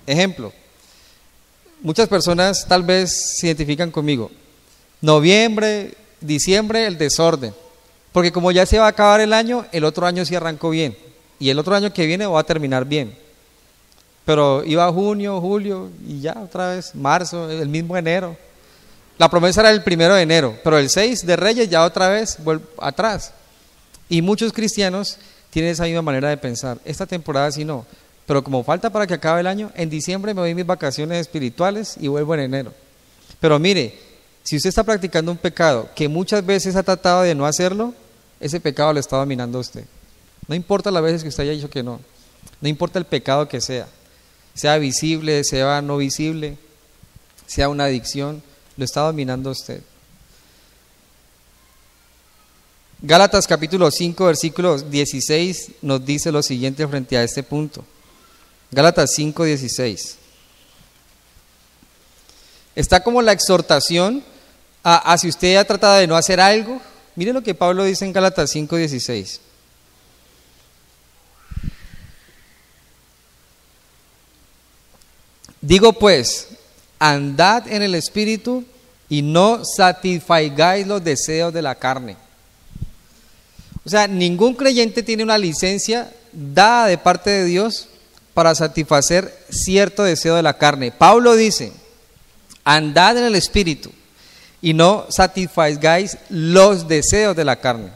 Ejemplo, muchas personas tal vez se identifican conmigo. Noviembre, diciembre, el desorden. Porque como ya se va a acabar el año, el otro año sí arrancó bien. Y el otro año que viene va a terminar bien. Pero iba junio, julio y ya otra vez, marzo, el mismo enero. La promesa era el primero de enero, pero el 6 de Reyes ya otra vez vuelve atrás. Y muchos cristianos tienen esa misma manera de pensar. Esta temporada sí no, pero como falta para que acabe el año, en diciembre me voy a mis vacaciones espirituales y vuelvo en enero. Pero mire, si usted está practicando un pecado que muchas veces ha tratado de no hacerlo, ese pecado lo está dominando a usted. No importa las veces que usted haya dicho que no, no importa el pecado que sea, sea visible, sea no visible, sea una adicción lo está dominando usted. Gálatas capítulo 5, versículo 16 nos dice lo siguiente frente a este punto. Gálatas 5, 16. Está como la exhortación a, si usted ha tratado de no hacer algo. Mire lo que Pablo dice en Gálatas 5, 16. Digo pues, andad en el Espíritu y no satisfagáis los deseos de la carne. O sea, ningún creyente tiene una licencia dada de parte de Dios para satisfacer cierto deseo de la carne. Pablo dice, andad en el Espíritu y no satisfagáis los deseos de la carne.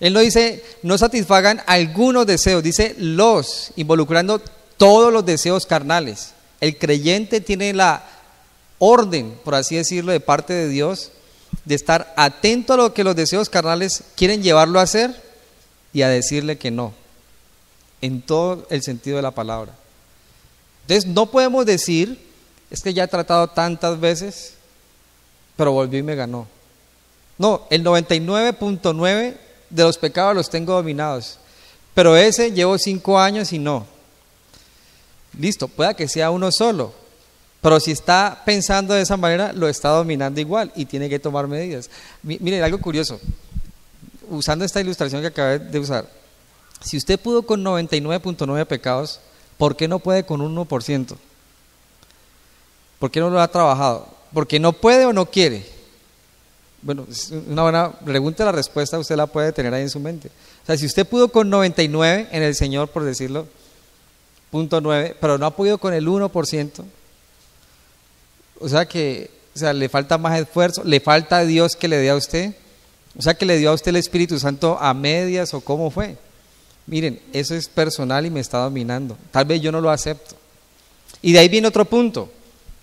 Él no dice, no satisfagan algunos deseos, dice los, involucrando todos los deseos carnales. El creyente tiene la orden, por así decirlo, de parte de Dios, de estar atento a lo que los deseos carnales quieren llevarlo a hacer y a decirle que no, en todo el sentido de la palabra. Entonces no podemos decir, es que ya he tratado tantas veces, pero volví y me ganó. No, el 99.9 de los pecados los tengo dominados, pero ese llevo cinco años y no. Listo, pueda que sea uno solo, pero si está pensando de esa manera, lo está dominando igual y tiene que tomar medidas. Miren, algo curioso, usando esta ilustración que acabé de usar, si usted pudo con 99.9 pecados, ¿por qué no puede con 1%? ¿Por qué no lo ha trabajado? ¿Porque no puede o no quiere? Bueno, es una buena pregunta, la respuesta usted la puede tener ahí en su mente. O sea, si usted pudo con 99 en el Señor, por decirlo, punto 9, pero no ha podido con el 1%. O sea que o sea, le falta más esfuerzo, le falta a Dios que le dé a usted. O sea que le dio a usted el Espíritu Santo a medias o cómo fue. Miren, eso es personal y me está dominando. Tal vez yo no lo acepto. Y de ahí viene otro punto,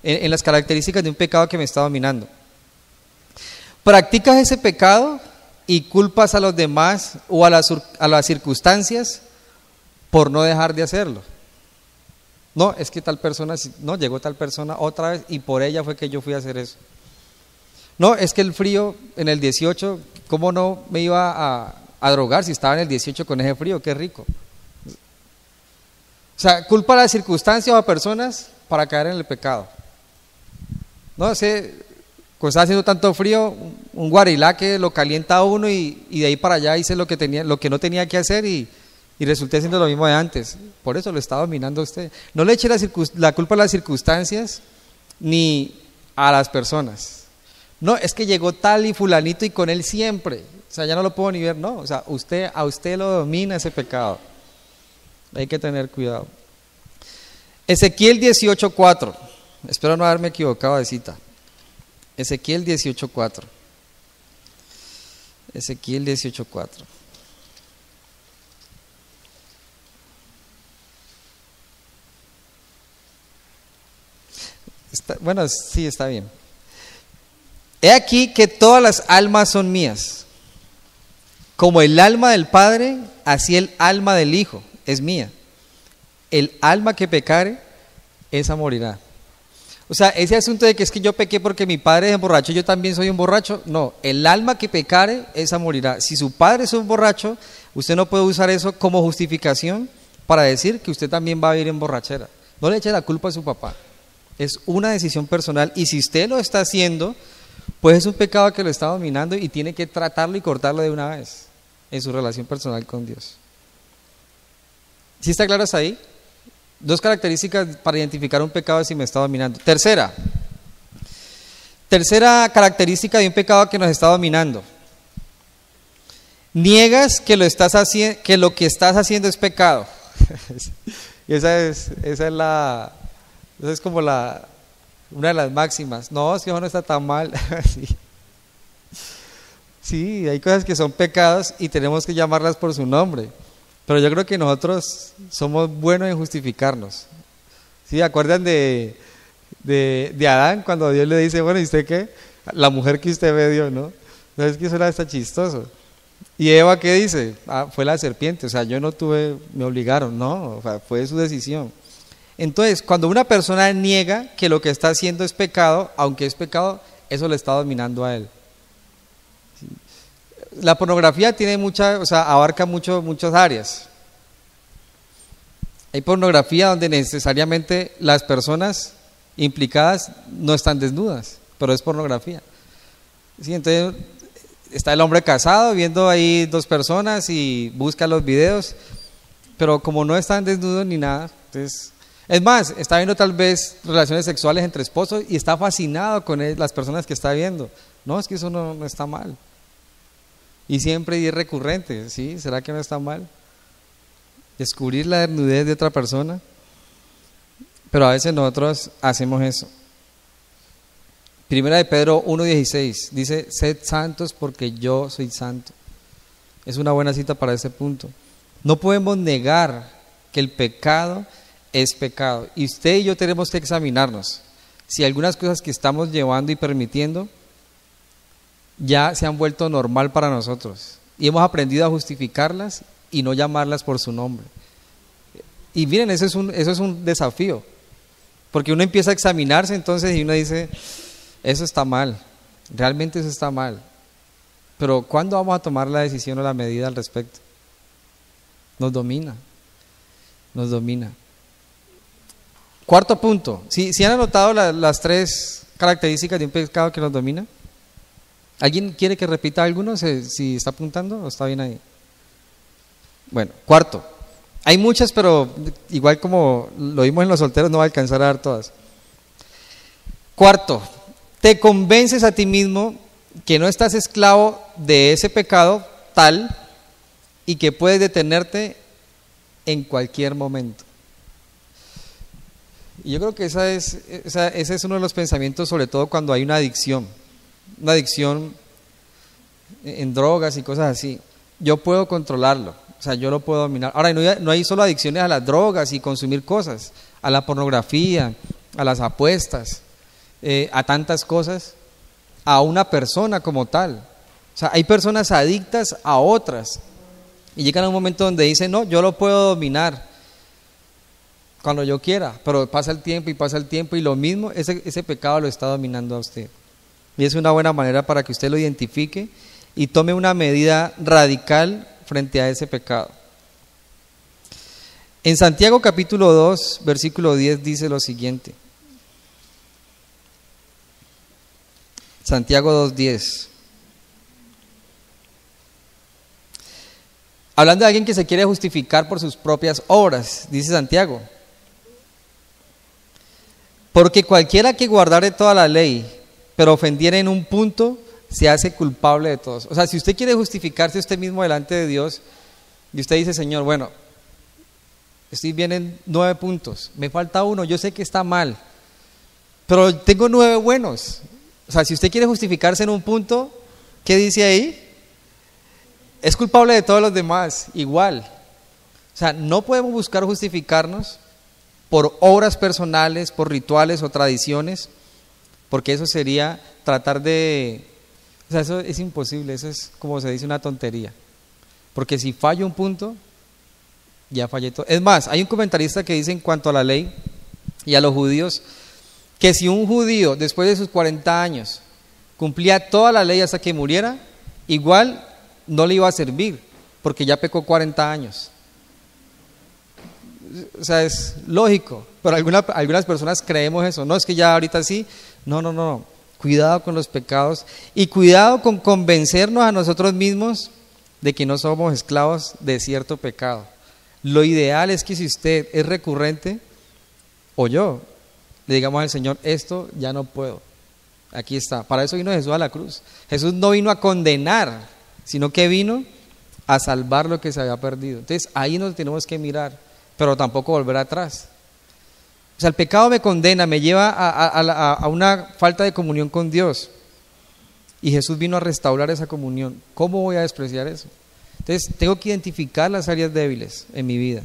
en, las características de un pecado que me está dominando. Practicas ese pecado y culpas a los demás o a las, a las circunstancias por no dejar de hacerlo. No, es que tal persona, no, llegó tal persona otra vez y por ella fue que yo fui a hacer eso. No, es que el frío en el 18, ¿cómo no me iba a, a drogar si estaba en el 18 con ese frío? Qué rico. O sea, culpa a las circunstancias o a personas para caer en el pecado. No sé, cuando está haciendo tanto frío, un guarilá que lo calienta a uno y, de ahí para allá hice lo que, tenía, lo que no tenía que hacer y, resulté haciendo lo mismo de antes. Por eso lo está dominando usted. No le eche la, la culpa a las circunstancias ni a las personas. No, es que llegó tal y fulanito y con él siempre. O sea, ya no lo puedo ni ver. No, o sea, usted, a usted lo domina ese pecado. Hay que tener cuidado. Ezequiel 18.4. Espero no haberme equivocado de cita. Ezequiel 18.4. Ezequiel 18.4. bueno, sí, está bien. He aquí que todas las almas son mías. Como el alma del Padre, así el alma del Hijo es mía. El alma que pecare, esa morirá. O sea, ese asunto de que es que yo pequé porque mi padre es borracho, yo también soy un borracho, no, el alma que pecare, esa morirá. Si su padre es un borracho, usted no puede usar eso como justificación para decir que usted también va a vivir en borrachera. No le eche la culpa a su papá. Es una decisión personal y si usted lo está haciendo, pues es un pecado que lo está dominando y tiene que tratarlo y cortarlo de una vez en su relación personal con Dios. ¿Sí está claro hasta ahí? Dos características para identificar un pecado si me está dominando. Tercera, tercera característica de un pecado que nos está dominando. Niegas que lo, estás que, lo que estás haciendo es pecado. [LAUGHS] esa, es, esa es la, esa es como la, una de las máximas. No, es que no está tan mal. [LAUGHS] sí. sí, hay cosas que son pecados y tenemos que llamarlas por su nombre. Pero yo creo que nosotros somos buenos en justificarnos. ¿Sí? ¿Acuerdan de, de, Adán cuando Dios le dice, bueno, ¿y usted qué? La mujer que usted ve Dios, ¿no? No es que eso era está chistoso. ¿Y Eva qué dice? Ah, fue la serpiente, o sea, yo no tuve, me obligaron, no, fue su decisión. Entonces, cuando una persona niega que lo que está haciendo es pecado, aunque es pecado, eso le está dominando a él la pornografía tiene mucha, o sea, abarca mucho, muchas áreas. Hay pornografía donde necesariamente las personas implicadas no están desnudas, pero es pornografía. ¿Sí? Entonces está el hombre casado viendo ahí dos personas y busca los videos, pero como no están desnudos ni nada, entonces... Es más, está viendo tal vez relaciones sexuales entre esposos y está fascinado con las personas que está viendo. No, es que eso no está mal. Y siempre y es recurrente, ¿sí? ¿Será que no está mal? Descubrir la desnudez de otra persona. Pero a veces nosotros hacemos eso. Primera de Pedro 1.16 dice, sed santos porque yo soy santo. Es una buena cita para ese punto. No podemos negar que el pecado es pecado. Y usted y yo tenemos que examinarnos si algunas cosas que estamos llevando y permitiendo ya se han vuelto normal para nosotros y hemos aprendido a justificarlas y no llamarlas por su nombre. Y miren, eso es un, eso es un desafío, porque uno empieza a examinarse entonces y uno dice, eso está mal, realmente eso está mal. Pero ¿cuándo vamos a tomar la decisión o la medida al respecto? Nos domina, nos domina. Cuarto punto, ¿si, han anotado las tres características de un pecado que nos domina? ¿Alguien quiere que repita alguno? Si está apuntando o está bien ahí. Bueno, cuarto. Hay muchas, pero igual como lo vimos en los solteros, no va a alcanzar a dar todas. Cuarto, te convences a ti mismo que no estás esclavo de ese pecado tal y que puedes detenerte en cualquier momento. Y yo creo que esa es, ese es uno de los pensamientos, sobre todo cuando hay una adicción una adicción en drogas y cosas así, yo puedo controlarlo. O sea, yo lo puedo dominar. Ahora, no hay, no hay solo adicciones a las drogas y consumir cosas, a la pornografía, a las apuestas, eh, a tantas cosas, a una persona como tal. O sea, hay personas adictas a otras. Y llegan a un momento donde dicen, no, yo lo puedo dominar cuando yo quiera, pero pasa el tiempo y pasa el tiempo y lo mismo, ese, ese pecado lo está dominando a usted. Y es una buena manera para que usted lo identifique y tome una medida radical frente a ese pecado. En Santiago capítulo 2, versículo 10 dice lo siguiente. Santiago 2.10. Hablando de alguien que se quiere justificar por sus propias obras, dice Santiago. Porque cualquiera que guardare toda la ley, pero ofendiera en un punto, se hace culpable de todos. O sea, si usted quiere justificarse usted mismo delante de Dios, y usted dice, Señor, bueno, estoy bien en nueve puntos, me falta uno, yo sé que está mal, pero tengo nueve buenos. O sea, si usted quiere justificarse en un punto, ¿qué dice ahí? Es culpable de todos los demás, igual. O sea, no podemos buscar justificarnos por obras personales, por rituales o tradiciones, porque eso sería tratar de... O sea, eso es imposible, eso es como se dice una tontería. Porque si fallo un punto, ya fallé todo. Es más, hay un comentarista que dice en cuanto a la ley y a los judíos, que si un judío después de sus 40 años cumplía toda la ley hasta que muriera, igual no le iba a servir, porque ya pecó 40 años. O sea, es lógico, pero algunas personas creemos eso. No es que ya ahorita sí. No, no, no. Cuidado con los pecados y cuidado con convencernos a nosotros mismos de que no somos esclavos de cierto pecado. Lo ideal es que si usted es recurrente, o yo, le digamos al Señor, esto ya no puedo. Aquí está. Para eso vino Jesús a la cruz. Jesús no vino a condenar, sino que vino a salvar lo que se había perdido. Entonces ahí nos tenemos que mirar, pero tampoco volver atrás. O sea, el pecado me condena, me lleva a, una falta de comunión con Dios. Y Jesús vino a restaurar esa comunión. ¿Cómo voy a despreciar eso? Entonces tengo que identificar las áreas débiles en mi vida.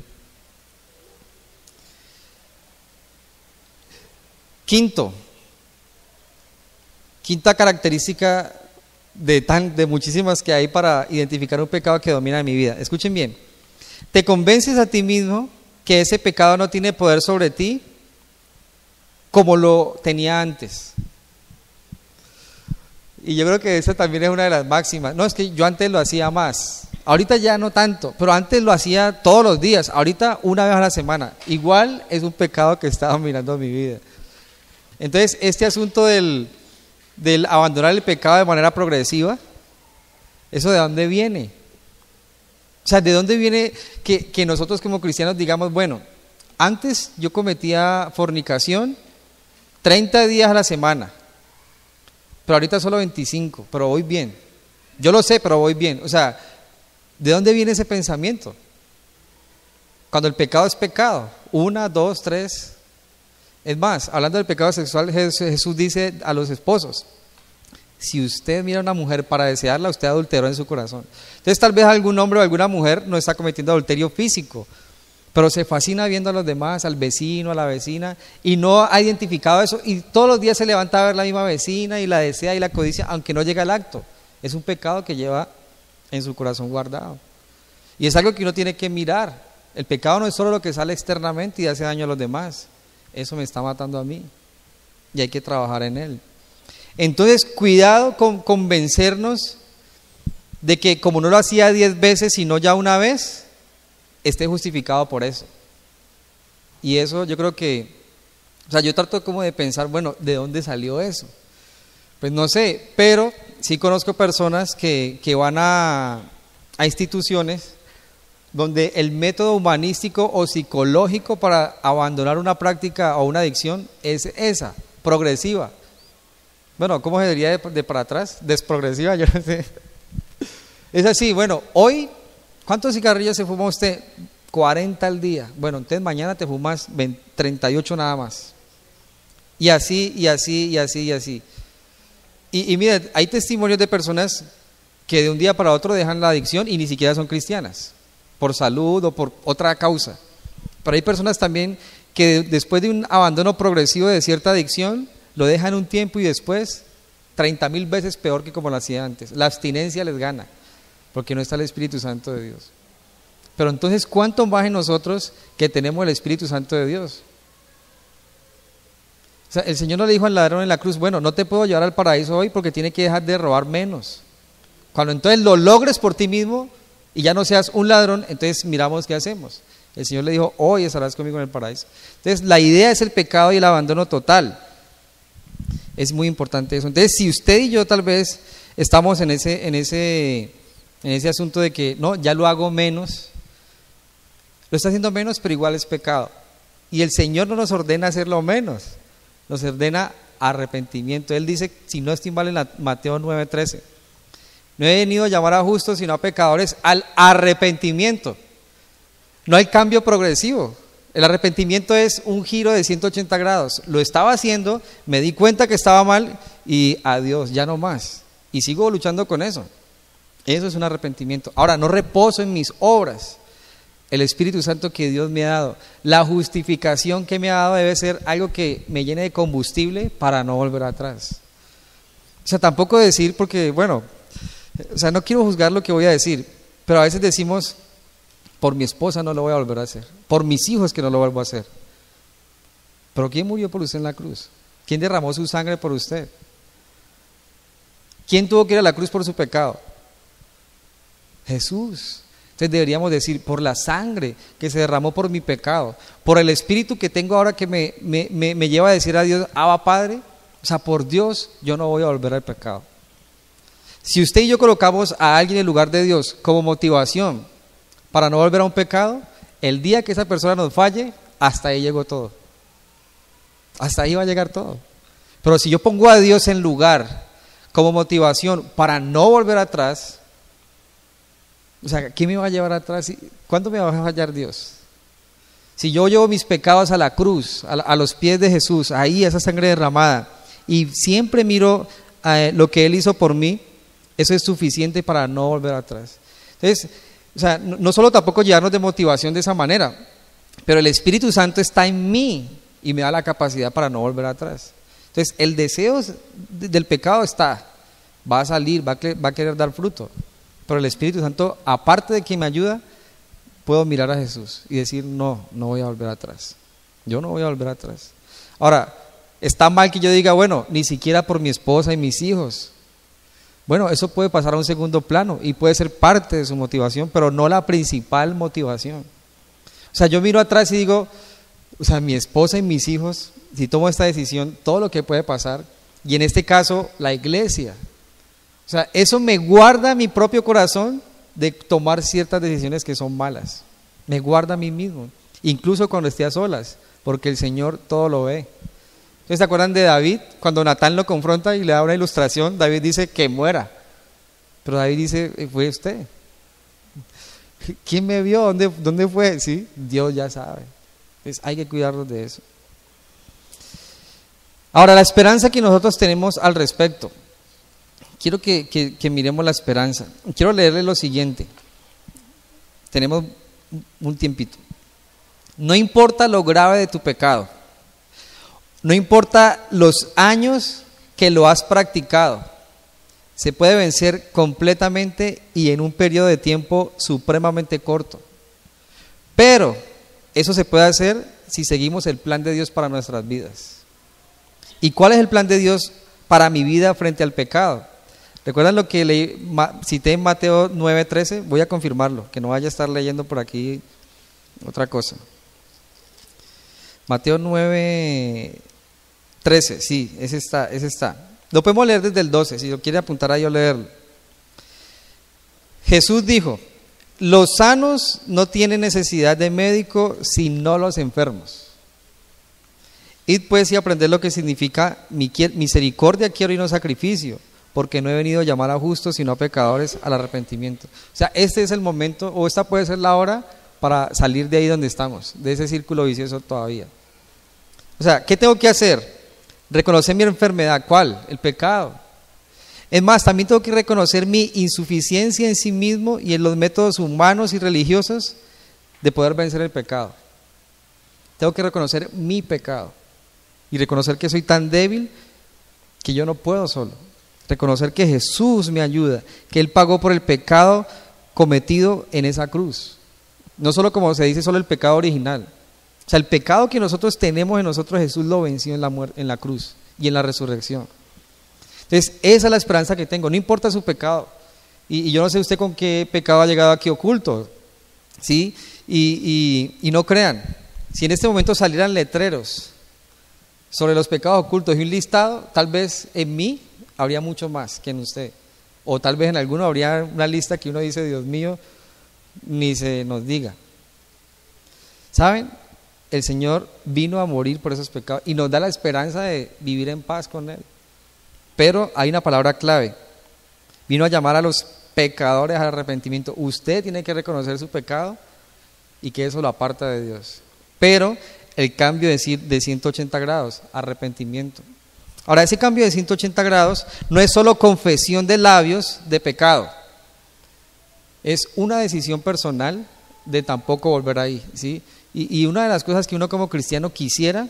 Quinto, quinta característica de, tan, de muchísimas que hay para identificar un pecado que domina mi vida. Escuchen bien, te convences a ti mismo que ese pecado no tiene poder sobre ti como lo tenía antes. Y yo creo que esa también es una de las máximas. No, es que yo antes lo hacía más. Ahorita ya no tanto, pero antes lo hacía todos los días. Ahorita una vez a la semana. Igual es un pecado que está dominando mi vida. Entonces, este asunto del, abandonar el pecado de manera progresiva, ¿eso de dónde viene? O sea, ¿de dónde viene que, que nosotros como cristianos digamos, bueno, antes yo cometía fornicación 30 días a la semana, pero ahorita solo 25, pero voy bien. Yo lo sé, pero voy bien. O sea, ¿de dónde viene ese pensamiento? Cuando el pecado es pecado, una, dos, tres, es más, hablando del pecado sexual, Jesús dice a los esposos, si usted mira a una mujer para desearla, usted adulteró en su corazón. Entonces tal vez algún hombre o alguna mujer no está cometiendo adulterio físico, pero se fascina viendo a los demás, al vecino, a la vecina, y no ha identificado eso, y todos los días se levanta a ver la misma vecina y la desea y la codicia, aunque no llega al acto. Es un pecado que lleva en su corazón guardado. Y es algo que uno tiene que mirar. El pecado no es solo lo que sale externamente y hace daño a los demás eso me está matando a mí y hay que trabajar en él. Entonces, cuidado con convencernos de que como no lo hacía diez veces, sino ya una vez, esté justificado por eso. Y eso yo creo que, o sea, yo trato como de pensar, bueno, ¿de dónde salió eso? Pues no sé, pero sí conozco personas que, que van a, a instituciones donde el método humanístico o psicológico para abandonar una práctica o una adicción es esa, progresiva. Bueno, ¿cómo se diría de, para atrás? Desprogresiva, [LAUGHS] yo no sé. Es así, bueno, hoy, ¿cuántos cigarrillos se fuma usted? 40 al día. Bueno, entonces mañana te fumas 38 nada más. Y así, y así, y así, y así. Y, y mire, hay testimonios de personas que de un día para otro dejan la adicción y ni siquiera son cristianas por salud o por otra causa. Pero hay personas también que después de un abandono progresivo de cierta adicción, lo dejan un tiempo y después 30 mil veces peor que como lo hacía antes. La abstinencia les gana, porque no está el Espíritu Santo de Dios. Pero entonces, ¿cuánto más en nosotros que tenemos el Espíritu Santo de Dios? O sea, el Señor no le dijo al ladrón en la cruz, bueno, no te puedo llevar al paraíso hoy porque tiene que dejar de robar menos. Cuando entonces lo logres por ti mismo y ya no seas un ladrón, entonces miramos qué hacemos. El Señor le dijo, hoy estarás conmigo en el paraíso. Entonces, la idea es el pecado y el abandono total. Es muy importante eso. Entonces, si usted y yo tal vez estamos en ese, en ese, en ese asunto de que, no, ya lo hago menos, lo está haciendo menos, pero igual es pecado. Y el Señor no nos ordena hacerlo menos, nos ordena arrepentimiento. Él dice, si no estoy mal en Mateo 9:13, no he venido a llamar a justos, sino a pecadores al arrepentimiento. No hay cambio progresivo. El arrepentimiento es un giro de 180 grados. Lo estaba haciendo, me di cuenta que estaba mal y adiós, ya no más. Y sigo luchando con eso. Eso es un arrepentimiento. Ahora, no reposo en mis obras. El Espíritu Santo que Dios me ha dado. La justificación que me ha dado debe ser algo que me llene de combustible para no volver atrás. O sea, tampoco decir porque, bueno, o sea, no quiero juzgar lo que voy a decir, pero a veces decimos, por mi esposa no lo voy a volver a hacer. Por mis hijos que no lo vuelvo a hacer. Pero ¿quién murió por usted en la cruz? ¿Quién derramó su sangre por usted? ¿Quién tuvo que ir a la cruz por su pecado? Jesús. Entonces deberíamos decir, por la sangre que se derramó por mi pecado, por el espíritu que tengo ahora que me, me, me, lleva a decir a Dios, Abba Padre, o sea, por Dios yo no voy a volver al pecado. Si usted y yo colocamos a alguien en lugar de Dios como motivación para no volver a un pecado, el día que esa persona nos falle, hasta ahí llegó todo. Hasta ahí va a llegar todo. Pero si yo pongo a Dios en lugar como motivación para no volver atrás, o sea, ¿quién me va a llevar atrás? ¿Cuándo me va a fallar Dios? Si yo llevo mis pecados a la cruz, a, los pies de Jesús, ahí esa sangre derramada, y siempre miro eh, lo que Él hizo por mí, eso es suficiente para no volver atrás. Entonces, o sea, no, solo tampoco llevarnos de motivación de esa manera, pero el Espíritu Santo está en mí y me da la capacidad para no volver atrás. Entonces, el deseo del pecado está, va a salir, va a, querer dar fruto. Pero el Espíritu Santo, aparte de que me ayuda, puedo mirar a Jesús y decir, no, no voy a volver atrás. Yo no voy a volver atrás. Ahora, está mal que yo diga, bueno, ni siquiera por mi esposa y mis hijos. Bueno, eso puede pasar a un segundo plano y puede ser parte de su motivación, pero no la principal motivación. O sea, yo miro atrás y digo, o sea, mi esposa y mis hijos, si tomo esta decisión, todo lo que puede pasar, y en este caso, la iglesia. O sea, eso me guarda mi propio corazón de tomar ciertas decisiones que son malas. Me guarda a mí mismo, incluso cuando esté a solas, porque el Señor todo lo ve. ¿Ustedes se acuerdan de David? Cuando Natán lo confronta y le da una ilustración, David dice que muera. Pero David dice, eh, fue usted. ¿Quién me vio? ¿Dónde, dónde fue? Sí, Dios ya sabe. Entonces hay que cuidarnos de eso. Ahora, la esperanza que nosotros tenemos al respecto. Quiero que, que miremos la esperanza. Quiero leerle lo siguiente. Tenemos un tiempito. No importa lo grave de tu pecado no importa los años que lo has practicado, se puede vencer completamente y en un periodo de tiempo supremamente corto. Pero eso se puede hacer si seguimos el plan de Dios para nuestras vidas. ¿Y cuál es el plan de Dios para mi vida frente al pecado? ¿Recuerdan lo que leí, cité en Mateo 9:13? Voy a confirmarlo, que no vaya a estar leyendo por aquí otra cosa. Mateo 9, 13, sí, ese está, ese está. Lo podemos leer desde el 12, si lo quiere apuntar ahí o leerlo. Jesús dijo, los sanos no tienen necesidad de médico, sino los enfermos. Id pues y aprender lo que significa misericordia quiero y no sacrificio, porque no he venido a llamar a justos, sino a pecadores al arrepentimiento. O sea, este es el momento, o esta puede ser la hora para salir de ahí donde estamos, de ese círculo vicioso todavía. O sea, ¿qué tengo que hacer? Reconocer mi enfermedad. ¿Cuál? El pecado. Es más, también tengo que reconocer mi insuficiencia en sí mismo y en los métodos humanos y religiosos de poder vencer el pecado. Tengo que reconocer mi pecado y reconocer que soy tan débil que yo no puedo solo. Reconocer que Jesús me ayuda, que Él pagó por el pecado cometido en esa cruz. No solo como se dice, solo el pecado original. O sea, el pecado que nosotros tenemos en nosotros, Jesús lo venció en la, en la cruz y en la resurrección. Entonces, esa es la esperanza que tengo, no importa su pecado. Y, yo no sé usted con qué pecado ha llegado aquí oculto, ¿sí? Y, y, no crean, si en este momento salieran letreros sobre los pecados ocultos y un listado, tal vez en mí habría mucho más que en usted. O tal vez en alguno habría una lista que uno dice, Dios mío, ni se nos diga. ¿Saben? El Señor vino a morir por esos pecados y nos da la esperanza de vivir en paz con Él. Pero hay una palabra clave. Vino a llamar a los pecadores al arrepentimiento. Usted tiene que reconocer su pecado y que eso lo aparta de Dios. Pero el cambio de 180 grados, arrepentimiento. Ahora, ese cambio de 180 grados no es solo confesión de labios de pecado, es una decisión personal de tampoco volver ahí. ¿sí? Y, una de las cosas que uno como cristiano quisiera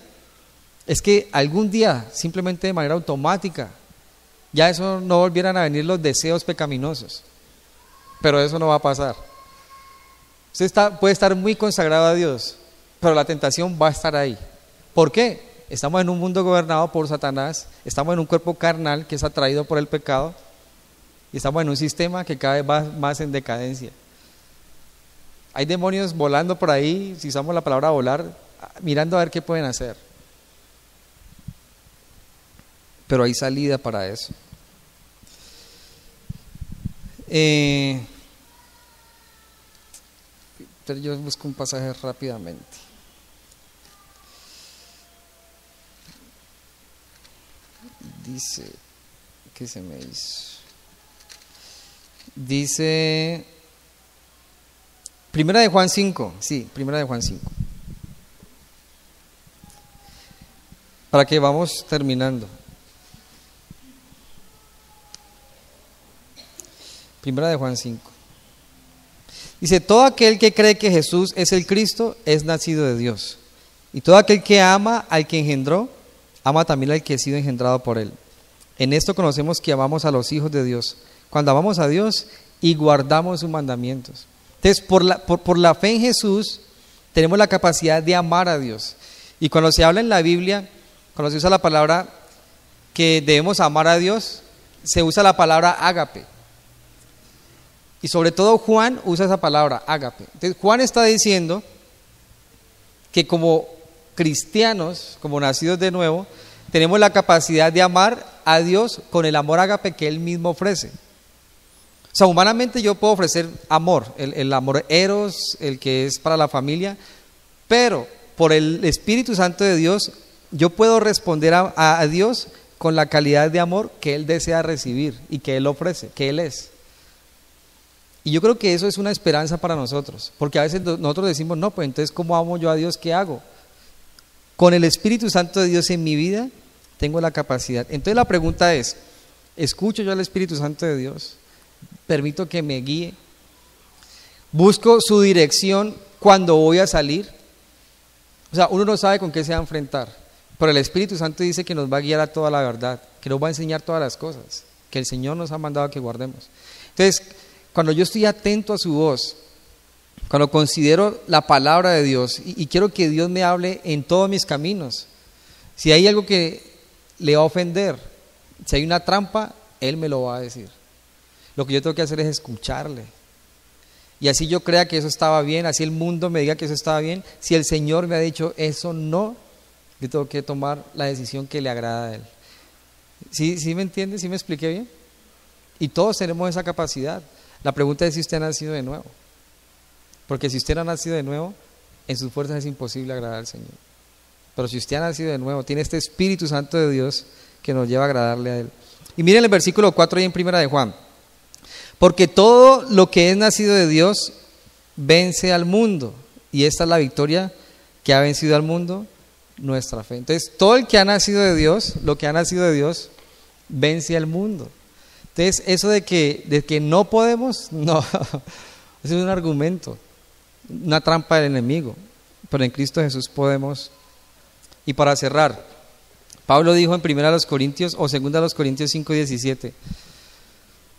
es que algún día, simplemente de manera automática, ya eso no volvieran a venir los deseos pecaminosos. Pero eso no va a pasar. Usted puede estar muy consagrado a Dios, pero la tentación va a estar ahí. ¿Por qué? Estamos en un mundo gobernado por Satanás, estamos en un cuerpo carnal que es atraído por el pecado y estamos en un sistema que cada vez va más en decadencia. Hay demonios volando por ahí, si usamos la palabra volar, mirando a ver qué pueden hacer. Pero hay salida para eso. Eh, yo busco un pasaje rápidamente. Dice, ¿qué se me hizo? Dice, primera de Juan 5, sí, primera de Juan 5. Para que vamos terminando. Primera de Juan 5. Dice, todo aquel que cree que Jesús es el Cristo es nacido de Dios. Y todo aquel que ama al que engendró, ama también al que ha sido engendrado por él. En esto conocemos que amamos a los hijos de Dios, cuando amamos a Dios y guardamos sus mandamientos. Entonces, por la, por, la fe en Jesús, tenemos la capacidad de amar a Dios. Y cuando se habla en la Biblia, cuando se usa la palabra que debemos amar a Dios, se usa la palabra ágape. Y sobre todo Juan usa esa palabra, ágape. Entonces Juan está diciendo que como cristianos, como nacidos de nuevo, tenemos la capacidad de amar a Dios con el amor ágape que Él mismo ofrece. O sea, humanamente yo puedo ofrecer amor, el, amor eros, el que es para la familia, pero por el Espíritu Santo de Dios yo puedo responder a, a Dios con la calidad de amor que Él desea recibir y que Él ofrece, que Él es. Y yo creo que eso es una esperanza para nosotros, porque a veces nosotros decimos, no, pues entonces, ¿cómo amo yo a Dios? ¿Qué hago? Con el Espíritu Santo de Dios en mi vida, tengo la capacidad. Entonces la pregunta es, ¿escucho yo al Espíritu Santo de Dios? ¿Permito que me guíe? ¿Busco su dirección cuando voy a salir? O sea, uno no sabe con qué se va a enfrentar, pero el Espíritu Santo dice que nos va a guiar a toda la verdad, que nos va a enseñar todas las cosas, que el Señor nos ha mandado que guardemos. Entonces, cuando yo estoy atento a su voz, cuando considero la palabra de Dios y, quiero que Dios me hable en todos mis caminos, si hay algo que le va a ofender. Si hay una trampa, Él me lo va a decir. Lo que yo tengo que hacer es escucharle. Y así yo crea que eso estaba bien, así el mundo me diga que eso estaba bien. Si el Señor me ha dicho eso no, yo tengo que tomar la decisión que le agrada a Él. ¿Sí, ¿Sí me entiende? ¿Sí me expliqué bien? Y todos tenemos esa capacidad. La pregunta es si usted ha nacido de nuevo. Porque si usted no ha nacido de nuevo, en sus fuerzas es imposible agradar al Señor. Pero si usted ha nacido de nuevo, tiene este Espíritu Santo de Dios que nos lleva a agradarle a Él. Y miren el versículo 4 ahí en primera de Juan. Porque todo lo que es nacido de Dios vence al mundo. Y esta es la victoria que ha vencido al mundo, nuestra fe. Entonces, todo el que ha nacido de Dios, lo que ha nacido de Dios, vence al mundo. Entonces, eso de que, de que no podemos, [LAUGHS] no, es un argumento, una trampa del enemigo. Pero en Cristo Jesús podemos. Y para cerrar, Pablo dijo en 1 Corintios o 2 Corintios 5, 17,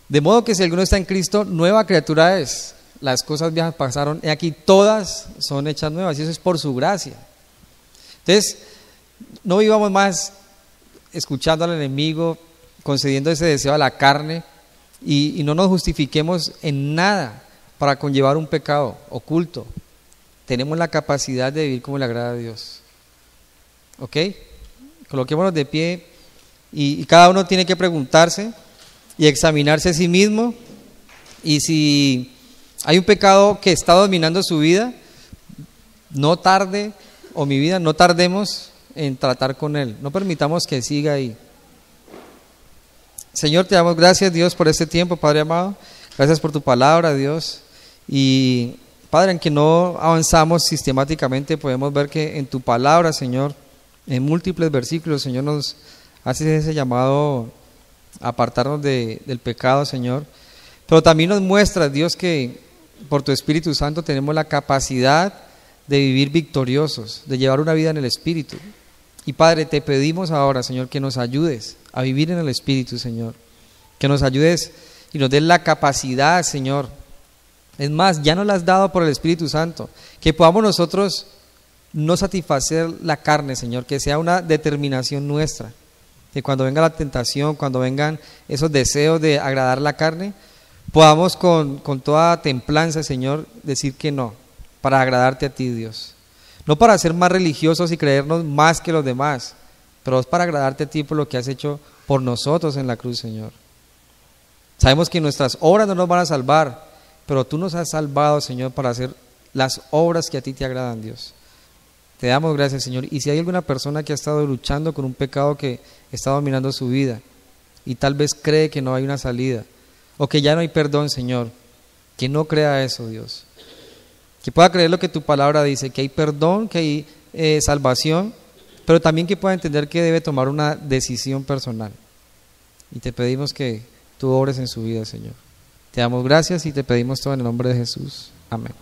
de modo que si alguno está en Cristo, nueva criatura es. Las cosas viejas pasaron y aquí todas son hechas nuevas y eso es por su gracia. Entonces, no vivamos más escuchando al enemigo, concediendo ese deseo a la carne y, no nos justifiquemos en nada para conllevar un pecado oculto. Tenemos la capacidad de vivir como le agrada a Dios. ¿Ok? Coloquémonos de pie y, y cada uno tiene que preguntarse y examinarse a sí mismo y si hay un pecado que está dominando su vida, no tarde, o mi vida, no tardemos en tratar con Él. No permitamos que siga ahí. Señor, te damos gracias, Dios, por este tiempo, Padre amado. Gracias por tu palabra, Dios. Y Padre, en que no avanzamos sistemáticamente, podemos ver que en tu palabra, Señor, en múltiples versículos, Señor, nos haces ese llamado a apartarnos del pecado, Señor. Pero también nos muestra, Dios, que por tu Espíritu Santo tenemos la capacidad de vivir victoriosos, de llevar una vida en el Espíritu. Y Padre, te pedimos ahora, Señor, que nos ayudes a vivir en el Espíritu, Señor. Que nos ayudes y nos des la capacidad, Señor. Es más, ya nos la has dado por el Espíritu Santo. Que podamos nosotros no satisfacer la carne, Señor. Que sea una determinación nuestra. Que cuando venga la tentación, cuando vengan esos deseos de agradar la carne, podamos con, con toda templanza, Señor, decir que no, para agradarte a ti, Dios. No para ser más religiosos y creernos más que los demás, pero es para agradarte a ti por lo que has hecho por nosotros en la cruz, Señor. Sabemos que nuestras obras no nos van a salvar, pero tú nos has salvado, Señor, para hacer las obras que a ti te agradan, Dios. Te damos gracias, Señor. Y si hay alguna persona que ha estado luchando con un pecado que está dominando su vida y tal vez cree que no hay una salida o que ya no hay perdón, Señor, que no crea eso, Dios que pueda creer lo que tu palabra dice, que hay perdón, que hay eh, salvación, pero también que pueda entender que debe tomar una decisión personal. Y te pedimos que tú obres en su vida, Señor. Te damos gracias y te pedimos todo en el nombre de Jesús. Amén.